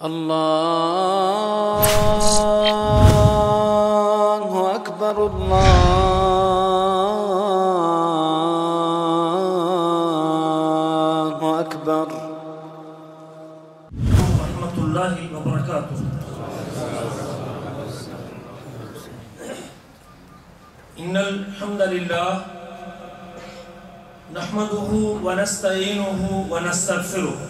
الله أكبر الله أكبر ورحمة الله وبركاته. إن الحمد لله نحمده ونستعينه ونستغفره.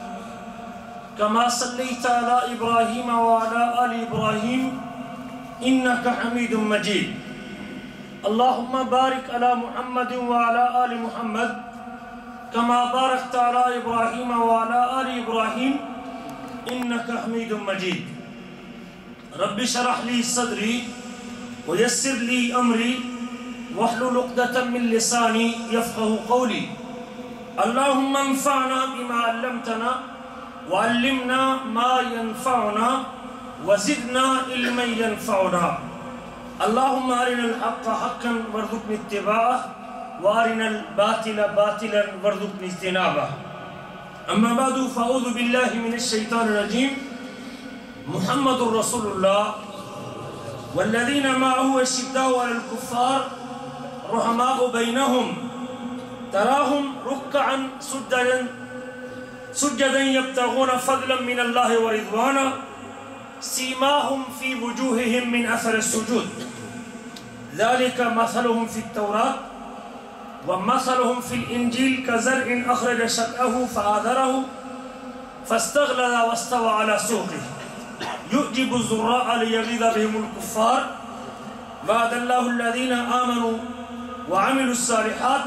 كما صليت على إبراهيم وعلى آل إبراهيم إنك حميد مجيد. اللهم بارك على محمد وعلى آل محمد كما باركت على إبراهيم وعلى آل إبراهيم إنك حميد مجيد. رب اشرح لي صدري ويسر لي أمري واحلل عقدة من لساني يفقه قولي. اللهم انفعنا بما علمتنا وعلمنا ما ينفعنا وزدنا علما ينفعنا. اللهم أرنا الحق حقا وارزقنا اتباعه وارنا الباطل باطلا وارزقنا اجتنابه اما بعد فاعوذ بالله من الشيطان الرجيم. محمد رسول الله والذين معه اشداء على الكفار رحماء بينهم. تراهم ركعا سجدا سجدا يبتغون فضلا من الله ورضوانا. سيماهم في وجوههم من أثر السجود. ذلك مثلهم في التوراة ومثلهم في الإنجيل كزرع أخرج شطأه فآذره فاستغلظ واستوى على سوقه. يؤجب الزراء ليغيظ بهم الكفار. وعد الله الذين آمنوا وعملوا الصالحات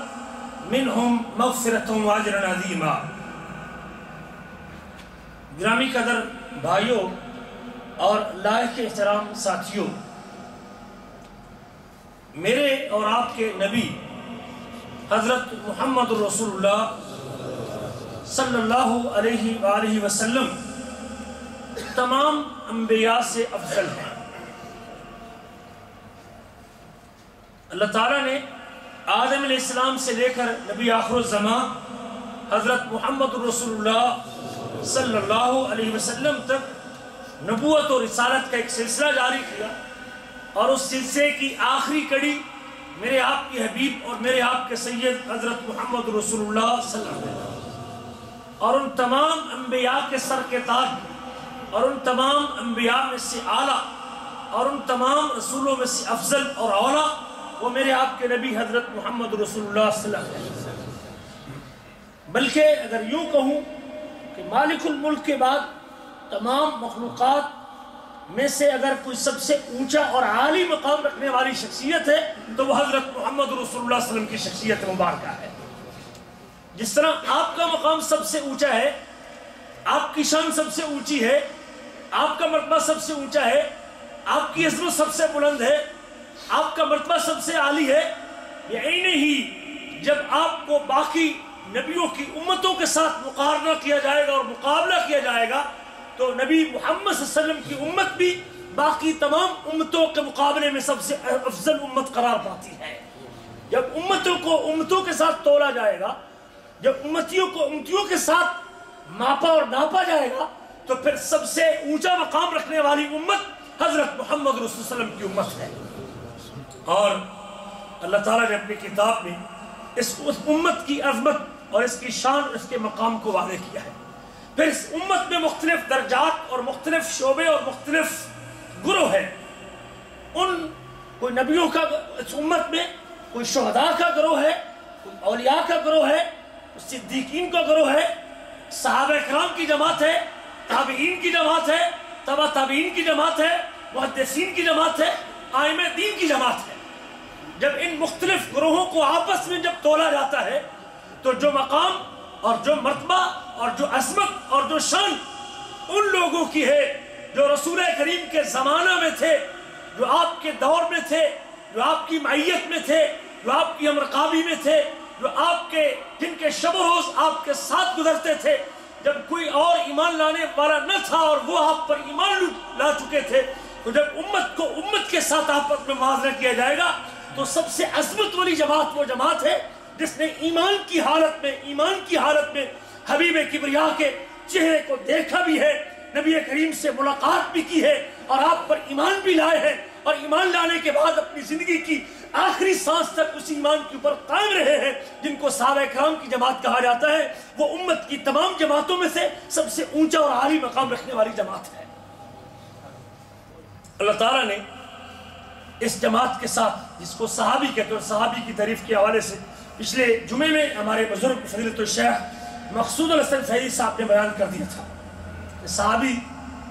منهم مغفرة وأجرا عظيما. گرامی قدر بھائیوں اور لائق احترام ساتھیوں، میرے اور آپ کے نبی حضرت محمد رسول اللہ صلی اللہ علیہ وآلہ وسلم تمام انبیاء سے افضل ہیں۔ اللہ تعالیٰ نے آدم علیہ السلام سے لے کر نبی آخر الزمان حضرت محمد رسول اللہ صلی اللہ علیہ وسلم تک نبوت اور رسالت کا ایک سلسلہ جاری کیا اور اس سلسلے کی آخری کڑی میرے آپ کی حبیب اور میرے آپ کے سید حضرت محمد رسول اللہ صلی اللہ علیہ وسلم اور ان تمام انبیاء کے سر کے تاج اور ان تمام انبیاء میں سے اعلیٰ اور ان تمام رسولوں میں سے افضل اور اولا وہ میرے آپ کے نبی حضرت محمد رسول اللہ صلی اللہ علیہ وسلم بلکہ اگر یوں کہوں کہ مالک الملک کے بعد تمام مخلوقات میں سے اگر کوئی سب سے اونچا اور عالی مقام رکھنے والی شخصیت ہے، تو وہ حضرت محمد رسول اللہ علیہ وسلم کی شخصیت مبارکہ ہے۔ جس طرح آپ کا مقام سب سے اونچا ہے، آپ کی شان سب سے اونچی ہے، آپ کا مرتبہ سب سے اونچا ہے، آپ کی عظمت سب سے بلند ہے، آپ کا مرتبہ سب سے عالی ہے یعنی ہی جب آپ کو باقی نبیوں کی امتوں کے ساتھ مقارنہ کیا جائے گا اور مقابلہ کیا جائے گا، تو نبی محمد صلی اللہ علیہ وسلم کی امت بھی باقی تمام امتوں کے مقابلے میں سب سے افضل امت قرار پاتی ہے۔ جب امتوں کو امتوں کے ساتھ تولا جائے گا، جب امتیوں کو امتیوں کے ساتھ ماپا اور ناپا جائے گا، تو پھر سب سے اونچا مقام رکھنے والی امت حضرت محمد رسول اللہ علیہ وسلم کی امت ہے۔ اور اللہ تعالیٰ نے اپنی کتاب میں اس امت کی عظمت اور اس کی شان، اس کے مقام کو واضح کیا ہے۔ پھر اس امت میں مختلف درجات اور مختلف شعبے اور مختلف گروہ ہیں۔ ان کوئی نبیوں کا اس امت میں کوئی شہداء کا گروہ ہے، کوئی اولیاء کا گروہ ہے صدیقین کا گروہ ہے، صحابہ کرام کی جماعت ہے، تابعین کی جماعت ہے تبا تابعین کی جماعت ہے، محدثین کی جماعت ہے آئم دین کی جماعت ہے۔ جب ان مختلف گروہوں کو آپس میں جب تولا جاتا ہے تو جو مقام اور جو مرتبہ اور جو عظمت اور جو شان ان لوگوں کی ہے جو رسول کریم کے زمانہ میں تھے، جو آپ کے دور میں تھے، جو آپ کی معیت میں تھے، جو آپ کی امرقابی میں تھے، جو آپ کے جن کے شب و روز آپ کے ساتھ گزرتے تھے، جب کوئی اور ایمان لانے والا نہ تھا اور وہ آپ پر ایمان لا چکے تھے، تو جب امت کو امت کے ساتھ آپس میں معاذرہ کیا جائے گا، تو سب سے عظمت والی جماعت وہ جماعت ہے جس نے ایمان کی حالت میں، ایمان کی حالت میں حبیب کبریا کے چہرے کو دیکھا بھی ہے، نبی کریم سے ملاقات بھی کی ہے اور آپ پر ایمان بھی لائے ہیں اور ایمان لانے کے بعد اپنی زندگی کی آخری سانس تک اس ایمان کے اوپر قائم رہے ہیں، جن کو صحابہ کرام کی جماعت کہا جاتا ہے۔ وہ امت کی تمام جماعتوں میں سے سب سے اونچا اور عالی مقام رکھنے والی جماعت ہے۔ اللہ تعالیٰ نے اس جماعت کے ساتھ، جس کو صحابی کہتے ہیں صحابی کی تعریف کے حوالے سے پچھلے جمعے میں ہمارے بزرگ فضیلت الشیخ مقصود الحسن فیضی صاحب نے بیان کر دیا تھا کہ صحابی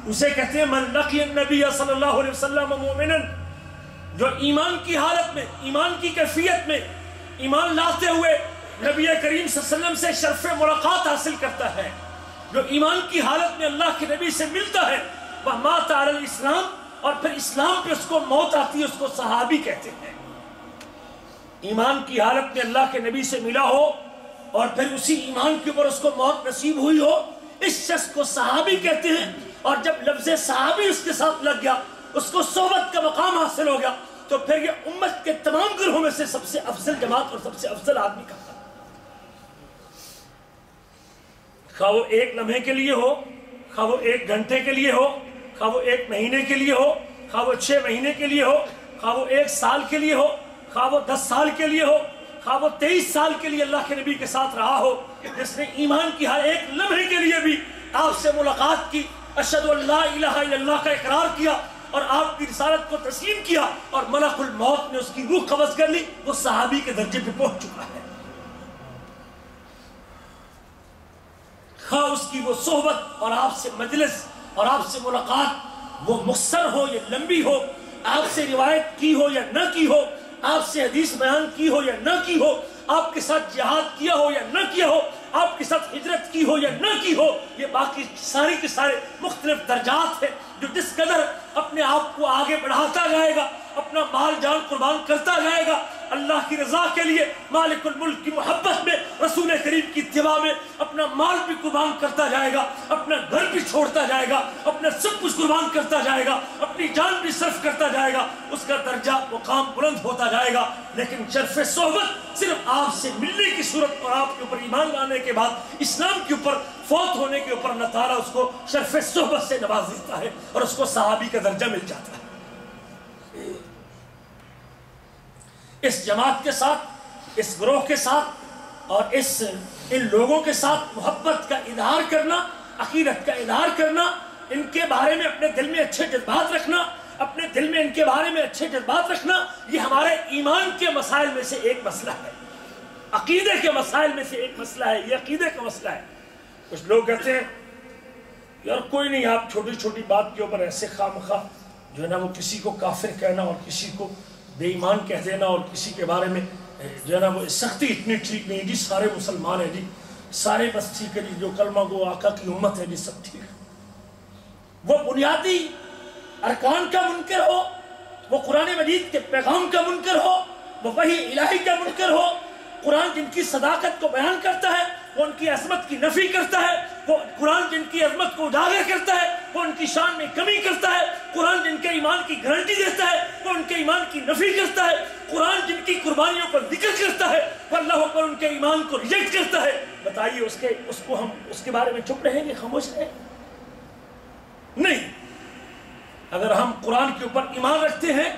اسے کہتے ہیں، من لقی النبی صلی اللہ علیہ وسلم مومنا جو ایمان کی حالت میں، ایمان کی کیفیت میں ایمان لاتے ہوئے نبی کریم صلی اللہ علیہ وسلم سے شرف ملاقات حاصل کرتا ہے، جو ایمان کی حالت میں اللہ کے نبی سے ملتا ہے، وہ مات الاسلام اور پھر اسلام پہ اس کو موت آتی ہے، اس کو صحابی کہتے ہیں۔ ایمان کی حالت میں اللہ کے نبی سے ملا ہو اور پھر اسی ایمان کے اوپر اس کو موت نصیب ہوئی ہو، اس شخص کو صحابی کہتے ہیں۔ اور جب لفظ صحابی اس کے ساتھ لگ گیا، اس کو صحبت کا مقام حاصل ہو گیا، تو پھر یہ امت کے تمام گروہوں میں سے سب سے افضل جماعت اور سب سے افضل آدمی کہا خواہ وہ ایک لمحے کے لیے ہو، خواہ وہ ایک گھنٹے کے لیے ہو، خواہ وہ ایک مہینے کے لیے ہو، خواہ وہ چھ مہینے کے لیے ہو، خواہ وہ ایک سال کے لیے ہو خواہ وہ دس سال کے لیے ہو، خواہ وہ تیئیس سال کے لیے اللہ کے نبی کے ساتھ رہا ہو، جس نے ایمان کی ہر ایک لمحے کے لیے بھی آپ سے ملاقات کی اشد اللہ الہ الا اللہ کا اقرار کیا اور آپ کی رسالت کو تسلیم کیا اور ملک الموت نے اس کی روح قبض کر لی، وہ صحابی کے درجے پہ پہنچ چکا ہے۔ خواہ اس کی وہ صحبت اور آپ سے مجلس اور آپ سے ملاقات وہ مختصر ہو یا لمبی ہو، آپ سے روایت کی ہو یا نہ کی ہو آپ سے حدیث بیان کی ہو یا نہ کی ہو، آپ کے ساتھ جہاد کیا ہو یا نہ کیا ہو، آپ کے ساتھ ہجرت کی ہو یا نہ کی ہو، یہ باقی ساری کے سارے مختلف درجات ہیں جو جس قدر اپنے آپ کو آگے بڑھاتا جائے گا، اپنا مال جان قربان کرتا جائے گا اللہ کی رضا کے لیے مالک الملک کی محبت میں رسول کریم کی اتباع میں اپنا مال بھی قربان کرتا جائے گا، اپنا گھر بھی چھوڑتا جائے گا، اپنا سب کچھ قربان کرتا جائے گا، اپنی جان بھی صرف کرتا جائے گا، اس کا درجہ مقام بلند ہوتا جائے گا۔ لیکن شرف صحبت صرف آپ سے ملنے کی صورت اور آپ کے اوپر ایمان لانے کے بعد، اسلام کے اوپر فوت ہونے کے اوپر اللہ تعالیٰ اس کو شرف صحبت سے نواز دیتا ہے اور اس کو صحابی کا درجہ مل جاتا ہے۔ اس جماعت کے ساتھ، اس گروہ کے ساتھ اور اس ان لوگوں کے ساتھ محبت کا اظہار کرنا، عقیدت کا اظہار کرنا، ان کے بارے میں اپنے دل میں اچھے جذبات رکھنا، اپنے دل میں ان کے بارے میں اچھے جذبات رکھنا، یہ ہمارے ایمان کے مسائل میں سے ایک مسئلہ ہے۔ عقیدے کے مسائل میں سے ایک مسئلہ ہے، یہ عقیدے کا مسئلہ ہے۔ کچھ لوگ کہتے ہیں، یار کوئی نہیں، آپ چھوٹی چھوٹی بات کے اوپر ایسے خواہ مخواہ، جو ہے نا وہ کسی کو کافر کہنا اور کسی کو بے ایمان کہہ دینا اور کسی کے بارے میں جو ہے نا، وہ سختی اتنی ٹھیک نہیں جی سارے مسلمان ہیں جی سارے بس ٹھیک ہے جی جو کلمہ گو آقا کی امت ہے جی سب ٹھیک ہے وہ بنیادی ارکان کا منکر ہو، وہ قرآن مجید کے پیغام کا منکر ہو، وہ وہی الہی کا منکر ہو، قرآن جن کی صداقت کو بیان کرتا ہے، وہ ان کی عظمت کی نفی کرتا ہے وہ قرآن جن کی عظمت کو اجاگر کرتا ہے، وہ ان کی شان میں کمی کرتا ہے۔ قرآن جن کے ایمان کی گارنٹی دیتا ہے، وہ ان کے ایمان کی نفی کرتا ہے۔ قرآن جن کی قربانیوں پر ذکر کرتا ہے، وہ اللہ پر ان کے ایمان کو ریجیکٹ کرتا ہے۔ بتائیے اس کے، اس کو ہم، اس کے بارے میں چپ رہیں گے، خاموش رہیں؟ نہیں۔ اگر ہم قرآن کے اوپر ایمان رکھتے ہیں،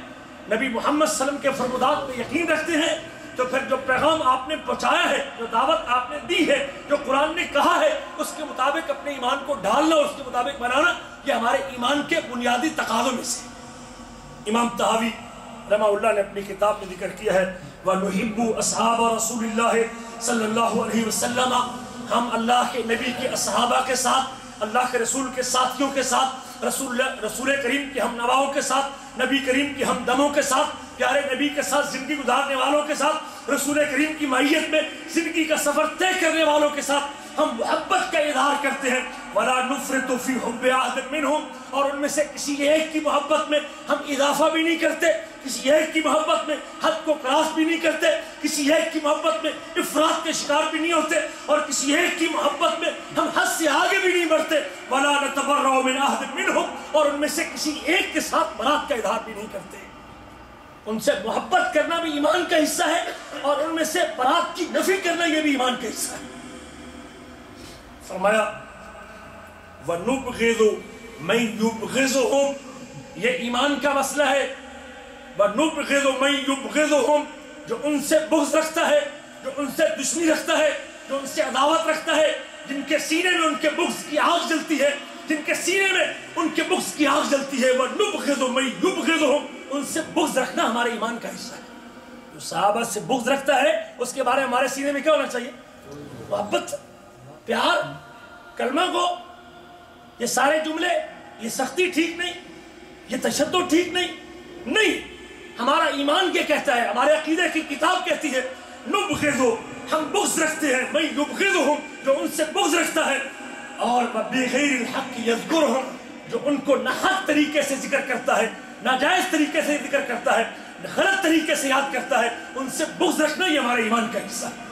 نبی محمد صلی اللہ علیہ وسلم کے فرمودات پہ یقین رکھتے ہیں تو پھر جو پیغام آپ نے پہنچایا ہے، جو دعوت آپ نے دی ہے، جو قرآن نے کہا ہے، اس کے مطابق اپنے ایمان کو ڈالنا اس کے مطابق بنانا، یہ ہمارے ایمان کے بنیادی تقاضوں میں سے امام تحاوی رحمہ اللہ نے اپنی کتاب میں ذکر کیا ہے، وَنُحِبُّ أَصْحَابَ رَسُولِ اللَّهِ صلی اللہ علیہ وسلم۔ ہم اللہ کے نبی کے اصحابہ کے ساتھ، اللہ کے رسول کے ساتھیوں کے ساتھ، رسول رسول کریم کے ہم نواؤں کے ساتھ، نبی کریم کی ہم دموں کے ساتھ پیارے نبی کے ساتھ، زندگی گزارنے والوں کے ساتھ، رسول کریم کی ماہیت میں زندگی کا سفر طے کرنے والوں کے ساتھ ہم محبت کا اظہار کرتے ہیں۔ ولا نفرت فی حب احد منہم اور ان میں سے کسی ایک کی محبت میں ہم اضافہ بھی نہیں کرتے، کسی ایک کی محبت میں حد کو کراس بھی نہیں کرتے، کسی ایک کی محبت میں افراد کے شکار بھی نہیں ہوتے، اور کسی ایک کی محبت میں ہم حد سے آگے بھی نہیں بڑھتے۔ ولا نتبرع من احد منہم اور ان میں سے کسی ایک کے ساتھ برات کا اظہار بھی نہیں کرتے۔ ان سے محبت کرنا بھی ایمان کا حصہ ہے اور ان میں سے برات کی نفی کرنا یہ بھی ایمان کا حصہ ہے۔ فرمایا، وَنُبْغِضُ مَنْ يُبْغِضُهُمْ۔ یہ ایمان کا مسئلہ ہے۔ وَنُبْغِضُ مَنْ يُبْغِضُهُمْ۔ جو ان سے بغض رکھتا ہے، جو ان سے دشمنی رکھتا ہے، جو ان سے عداوت رکھتا ہے، جن کے سینے میں ان کے بغض کی آگ جلتی ہے جن کے سینے میں ان کے بغض کی آگ جلتی ہے وَنُبْغِضُ مَنْ يُبْغِضُهُمْ ان سے بغض رکھنا ہمارے ایمان کا حصہ ہے۔ جو صحابہ سے بغض رکھتا ہے، اس کے بارے میں ہمارے سینے میں کیا ہونا چاہیے؟ محبت، پیار، کلمہ کو۔ یہ سارے جملے، یہ سختی ٹھیک نہیں، یہ تشدد ٹھیک نہیں۔ نہیں، ہمارا ایمان یہ کہتا ہے، ہمارے عقیدے کی کتاب کہتی ہے نبغضو ہم بغض رکھتے ہیں، میں یبغضہم جو ان سے بغض رکھتا ہے اور بغیر الحق یذکرہم، جو ان کو ناحق طریقے سے ذکر کرتا ہے ناجائز طریقے سے ذکر کرتا ہے غلط طریقے سے یاد کرتا ہے، ان سے بغض رکھنا یہ ہمارے ایمان کا حصہ ہے۔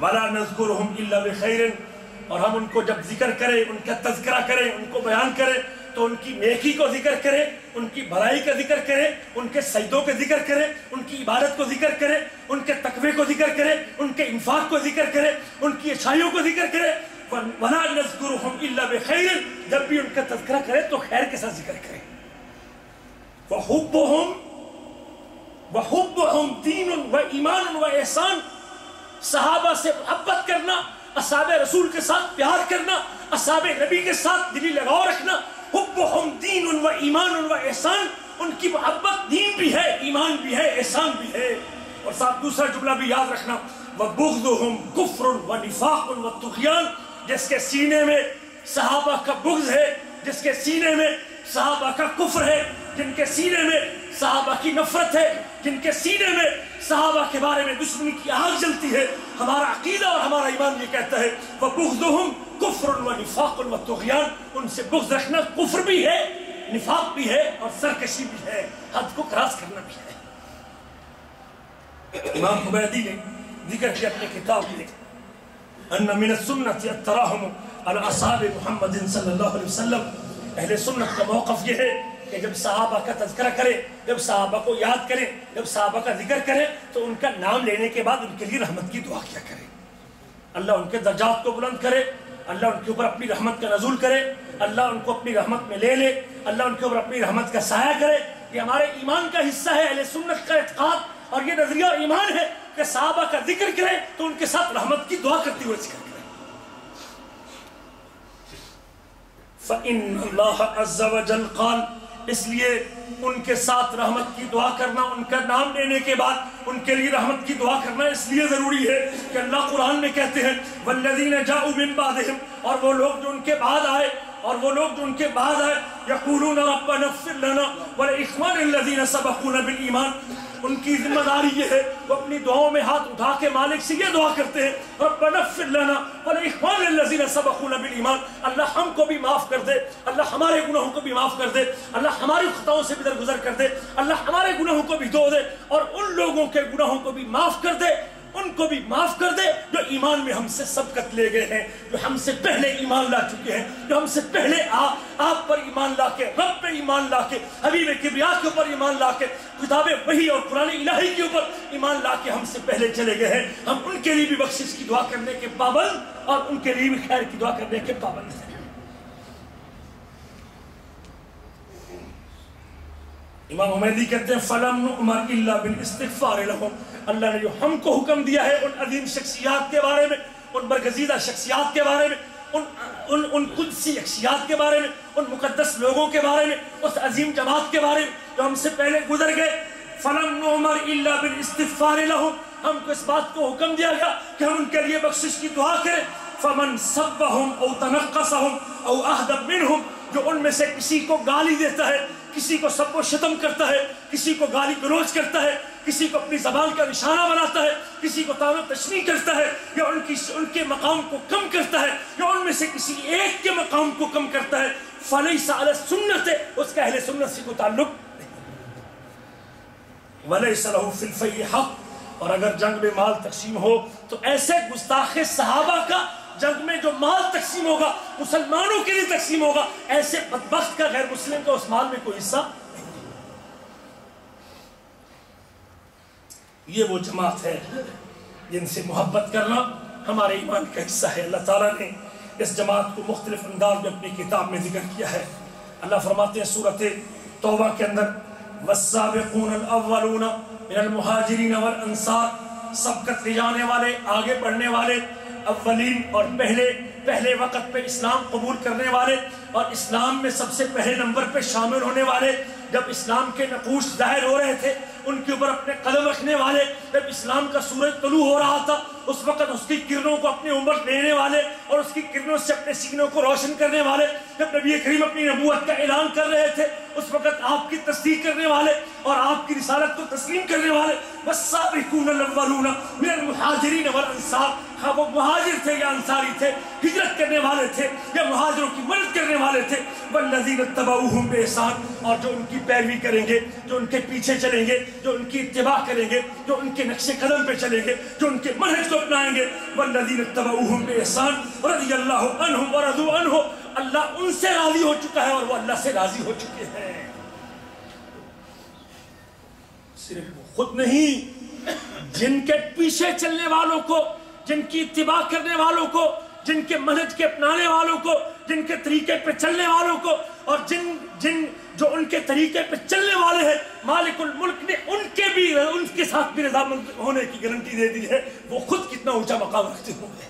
وَلَا نَذْكُرُهُمْ إِلَّا بِخَيْرٍ اور ہم ان کو جب ذکر کریں، ان کا تذکرہ کریں، ان کو بیان کریں، تو ان کی نیکی کو ذکر کریں، ان کی بھلائی کا ذکر کریں، ان کے سجدوں کے ذکر کریں، ان کی عبادت کو ذکر کریں، ان کے تقوی کو ذکر کریں، ان کے انفاق کو ذکر کریں، ان کی اچھائیوں کو ذکر کریں وَلَا نَذْكُرُهُمْ إِلَّا بِخَيْرٍ جب بھی ان کا تذکرہ کریں تو خیر کے ساتھ ذکر کریں وَحُبُّهُمْ وَحُبُّهُمْ دِينٌ وَإِيمَانٌ وَإِحْسَانٌ۔ صحابہ سے محبت کرنا، اصحاب رسول کے ساتھ پیار کرنا، اصحاب نبی کے ساتھ دلی لگاؤ رکھنا۔ حبہم دین و ایمان و احسان ان کی محبت دین بھی ہے، ایمان بھی ہے، احسان بھی ہے۔ اور ساتھ دوسرا جملہ بھی یاد رکھنا۔ وَبُغْضُهُمْ كُفْرٌ وَنِفَاقٌ وَتُغْيَانٌ جس کے سینے میں صحابہ کا بغض ہے، جس کے سینے میں صحابہ کا کفر ہے، جن کے سینے میں صحابہ کی نفرت ہے، جن کے سینے میں صحابہ کے بارے میں دشمنی کی آگ جلتی ہے۔ ہمارا عقیدہ اور ہمارا ایمان یہ کہتا ہے، وَبُغْضُهُمْ كُفْرٌ وَنِفَاقٌ وَتُغْيَانٌ ان سے بغض رکھنا کفر بھی ہے، نفاق بھی ہے اور سرکشی بھی ہے۔ حد کو کراس کرنا بھی ہے۔ امام حبیدی نے ذکر کیا اپنے کتاب میں۔ ان من السنت التراحم على اصحاب محمد صلی اللہ علیہ وسلم. اہل سنت کا موقف یہ ہے کہ جب صحابہ کا تذکرہ کرے، جب صحابہ کو یاد کریں جب صحابہ کا ذکر کریں تو ان کا نام لینے کے بعد ان کے لیے رحمت کی دعا کیا کرے۔ اللہ ان کے درجات کو بلند کرے، اللہ ان کے اوپر اپنی رحمت کا نزول کرے، اللہ ان کو اپنی رحمت میں لے لے، اللہ ان کے اوپر اپنی رحمت کا سایہ کرے۔ یہ ہمارے ایمان کا حصہ ہے، اہل سنت کا اعتقاد، اور یہ نظریہ ایمان ہے۔ کہ صحابہ کا ذکر کرے تو ان کے ساتھ رحمت کی دعا کرتے ہوئے ذکر کرے فَإِنَّ اللَّهَ عَزَّ وَجَلْ قَالْ، اس لیے ان کے ساتھ رحمت کی دعا کرنا، ان کا نام لینے کے بعد ان کے لیے رحمت کی دعا کرنا اس لیے ضروری ہے کہ اللہ قرآن میں کہتے ہیں، وَالَّذِينَ جَاءُوا مِن بَعْدِهِمْ، اور وہ لوگ جو ان کے بعد آئے، اور وہ لوگ جو ان کے بعد آئے یقولون ربنا اغفر لنا ولاخوان الذين سبقونا بالایمان ان کی ذمہ داری یہ ہے، وہ اپنی دعاؤں میں ہاتھ اٹھا کے مالک سے یہ دعا کرتے ہیں، ربنا اغفر لنا ولاخوان الذين سبقونا بالایمان۔ اللہ ہم کو بھی معاف کر دے، اللہ ہمارے گناہوں کو بھی معاف کر دے، اللہ ہماری خطاؤں سے بھی درگزر کر دے، اللہ ہمارے گناہوں کو بھی دھو دے اور ان لوگوں کے گناہوں کو بھی معاف کر دے۔ ان کو بھی معاف کر دے جو ایمان میں ہم سے سبقت لے گئے ہیں، جو ہم سے پہلے ایمان لا چکے ہیں، جو ہم سے پہلے آپ آپ پر ایمان لا کے، رب پہ ایمان لا کے، حبیب کبریا کے اوپر ایمان لا کے، کتاب وحی اور قرآن الہی کے اوپر ایمان لا کے ہم سے پہلے چلے گئے ہیں۔ ہم ان کے لیے بھی بخشش کی دعا کرنے کے پابند اور ان کے لیے بھی خیر کی دعا کرنے کے پابند ہیں۔ امام حمیدی کہتے ہیں، فلم نؤمر الا بالاستغفار لهم۔ اللہ نے جو ہم کو حکم دیا ہے ان عظیم شخصیات کے بارے میں، ان برگزیدہ شخصیات کے بارے میں، ان ان ان قدسی شخصیات کے بارے میں، ان مقدس لوگوں کے بارے میں، اس عظیم جماعت کے بارے میں جو ہم سے پہلے گزر گئے۔ فلم نؤمر الا بالاستغفار لهم۔ ہم کو اس بات کو حکم دیا گیا کہ ہم ان کے لیے بخشش کی دعا کریں۔ فمن سبهم او تنقصهم او اهدب منهم، جو ان میں سے کسی کو گالی دیتا ہے کسی کو سب کو شتم کرتا ہے، کسی کو گالی گلوچ کرتا ہے، کسی کو اپنی زبان کا نشانہ بناتا ہے، کسی کو تعلق تشریح کرتا ہے، یا ان کی ان کے مقام کو کم کرتا ہے، یا ان میں سے کسی ایک کے مقام کو کم کرتا ہے۔ فلحی سال سنت ہے اس کا اہل سنت سے کوئی تعلق ولی صلاح فلفی حق، اور اگر جنگ میں مال تقسیم ہو تو ایسے گستاخ صحابہ کا جنگ میں جو مال تقسیم ہوگا، مسلمانوں کے لیے تقسیم ہوگا، ایسے بدبخت کا غیر مسلم کا اس مال میں کوئی حصہ یہ وہ جماعت ہے جن سے محبت کرنا ہمارے ایمان کا حصہ ہے۔ اللہ تعالیٰ نے اس جماعت کو مختلف انداز میں اپنی کتاب میں ذکر کیا ہے۔ اللہ فرماتے ہیں صورت توبہ کے اندر، والسابقون الاولون من المہاجرین والانصار سبقت لے جانے والے، آگے بڑھنے والے اولین اور پہلے پہلے وقت پہ اسلام قبول کرنے والے اور اسلام میں سب سے پہلے نمبر پہ شامل ہونے والے، جب اسلام کے نقوش ظاہر ہو رہے تھے، ان کے اوپر اپنے قدم رکھنے والے، جب اسلام کا سورج طلوع ہو رہا تھا، اس وقت اس کی کرنوں کو اپنی عمر لینے والے اور اس کی کرنوں سے اپنے سینوں کو روشن کرنے والے، جب نبی کریم اپنی نبوت کا اعلان کر رہے تھے، اس وقت آپ کی تصدیق کرنے والے اور آپ کی رسالت کو تسلیم کرنے والے، والسابقون الاولون من المہاجرین والانصار ہاں وہ مہاجر تھے یا انصاری تھے، ہجرت کرنے والے تھے یا مہاجروں کی مدد کرنے والے تھے والذین اتبعوہم بإحسان۔ اور جو ان کی پیروی کریں گے، جو ان کے پیچھے چلیں گے، جو ان کی اتباع کریں گے، جو ان کے نقش قدم پہ چلیں گے، جو ان کے منہج کو اپنائیں گے والذین اتبعوہم بإحسان۔ رضی اللہ عنہم ورضوا عنہ اللہ ان سے راضی ہو چکا ہے اور وہ اللہ سے راضی ہو چکے ہیں۔ صرف وہ خود نہیں، جن کے پیچھے چلنے والوں کو جن کی اتباع کرنے والوں کو، جن کے منہج کے اپنانے والوں کو، جن کے طریقے پہ چلنے والوں کو، اور جن جن جو ان کے طریقے پہ چلنے والے ہیں، مالک الملک نے ان کے بھی، ان کے ساتھ بھی رضامند ہونے کی گارنٹی دے دی ہے۔ وہ خود کتنا اونچا مقام رکھتے ہوں گے۔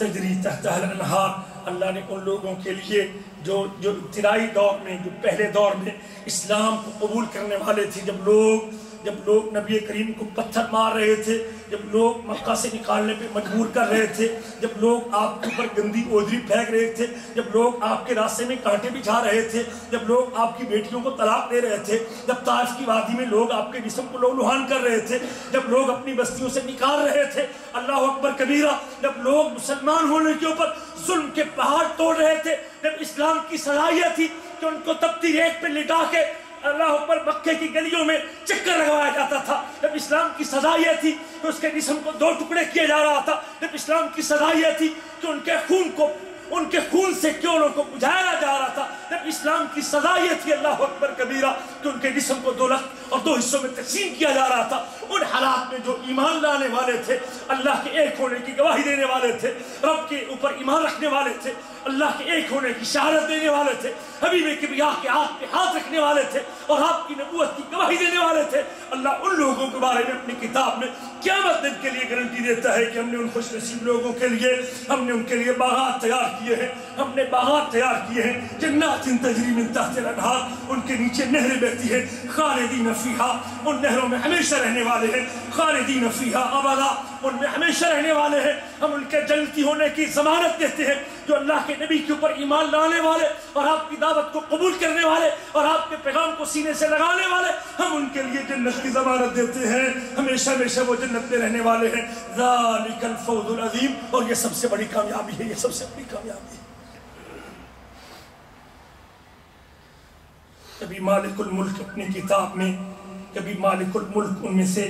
اللہ تجری تحتها الانہار۔ اللہ نے ان لوگوں کے لیے جو جو ابتدائی دور میں، جو پہلے دور میں اسلام کو قبول کرنے والے تھے، جب لوگ جب لوگ نبی کریم کو پتھر مار رہے تھے، جب لوگ مکہ سے نکالنے پہ مجبور کر رہے تھے، جب لوگ آپ کے اوپر گندی اوجری پھینک رہے تھے، جب لوگ آپ کے راستے میں کانٹے بچھا رہے تھے، جب لوگ آپ کی بیٹیوں کو طلاق دے رہے تھے، جب طائف کی وادی میں لوگ آپ کے جسم کو لو لوہان کر رہے تھے، جب لوگ اپنی بستیوں سے نکال رہے تھے، اللہ اکبر کبیرہ، جب لوگ مسلمان مسلمان ہونے کے اوپر ظلم کے پہاڑ توڑ رہے تھے۔ جب اسلام کی صلاحیت تھی کہ ان کو تبتی ریت پہ لٹا کے اللہ اکبر مکے کی گلیوں میں چکر لگوایا جاتا تھا۔ جب اسلام کی سزا تھی کہ اس کے جسم کو دو ٹکڑے کیا جا رہا تھا۔ جب اسلام کی سزا تھی کہ ان کے خون کو، ان کے خون سے کیولوں کو بجھایا جا رہا تھا۔ جب اسلام کی سزا یہ تھی اللہ اکبر کبیرہ کہ ان کے جسم کو دو لخت اور دو حصوں میں تقسیم کیا جا رہا تھا، ان حالات میں جو ایمان لانے والے تھے، اللہ کے ایک ہونے کی گواہی دینے والے تھے، رب کے اوپر ایمان رکھنے والے تھے، اللہ کے ایک ہونے کی شہادت دینے والے تھے، حبیب کبریہ کے ہاتھ پہ ہاتھ رکھنے والے تھے اور آپ کی نبوت کی گواہی دینے والے تھے۔ اللہ ان لوگوں کے بارے میں اپنی کتاب میں قیامت دن کے لیے گارنٹی دیتا ہے کہ ہم نے ان خوش نصیب لوگوں کے لیے، ہم نے ان کے لیے باغات تیار کیے ہیں، ہم نے باغات تیار کیے ہیں، جنات تجری من تحت الانہار، ان کے نیچے نہریں بہتی ہیں، خالدین فیہا، ان نہروں میں ہمیشہ رہنے والے ہیں، خالدین فیہا ابدا، ان میں ہمیشہ رہنے والے ہیں، ہم ان کے جنتی ہونے کی ضمانت دیتے ہیں، جو اللہ کے نبی کے اوپر ایمان لانے والے، اور آپ کی دعوت کو قبول کرنے والے، اور آپ کے پیغام کو سینے سے لگانے والے، ہم ان کے لیے جنت کی ضمانت دیتے ہیں، ہمیشہ ہمیشہ وہ جنت میں رہنے والے ہیں۔ ذالک الفوز العظیم، اور یہ سب سے بڑی کامیابی ہے، یہ سب سے بڑی کامیابی ہے۔ کبھی مالک الملک اپنی کتاب میں، کبھی مالک الملک ان میں سے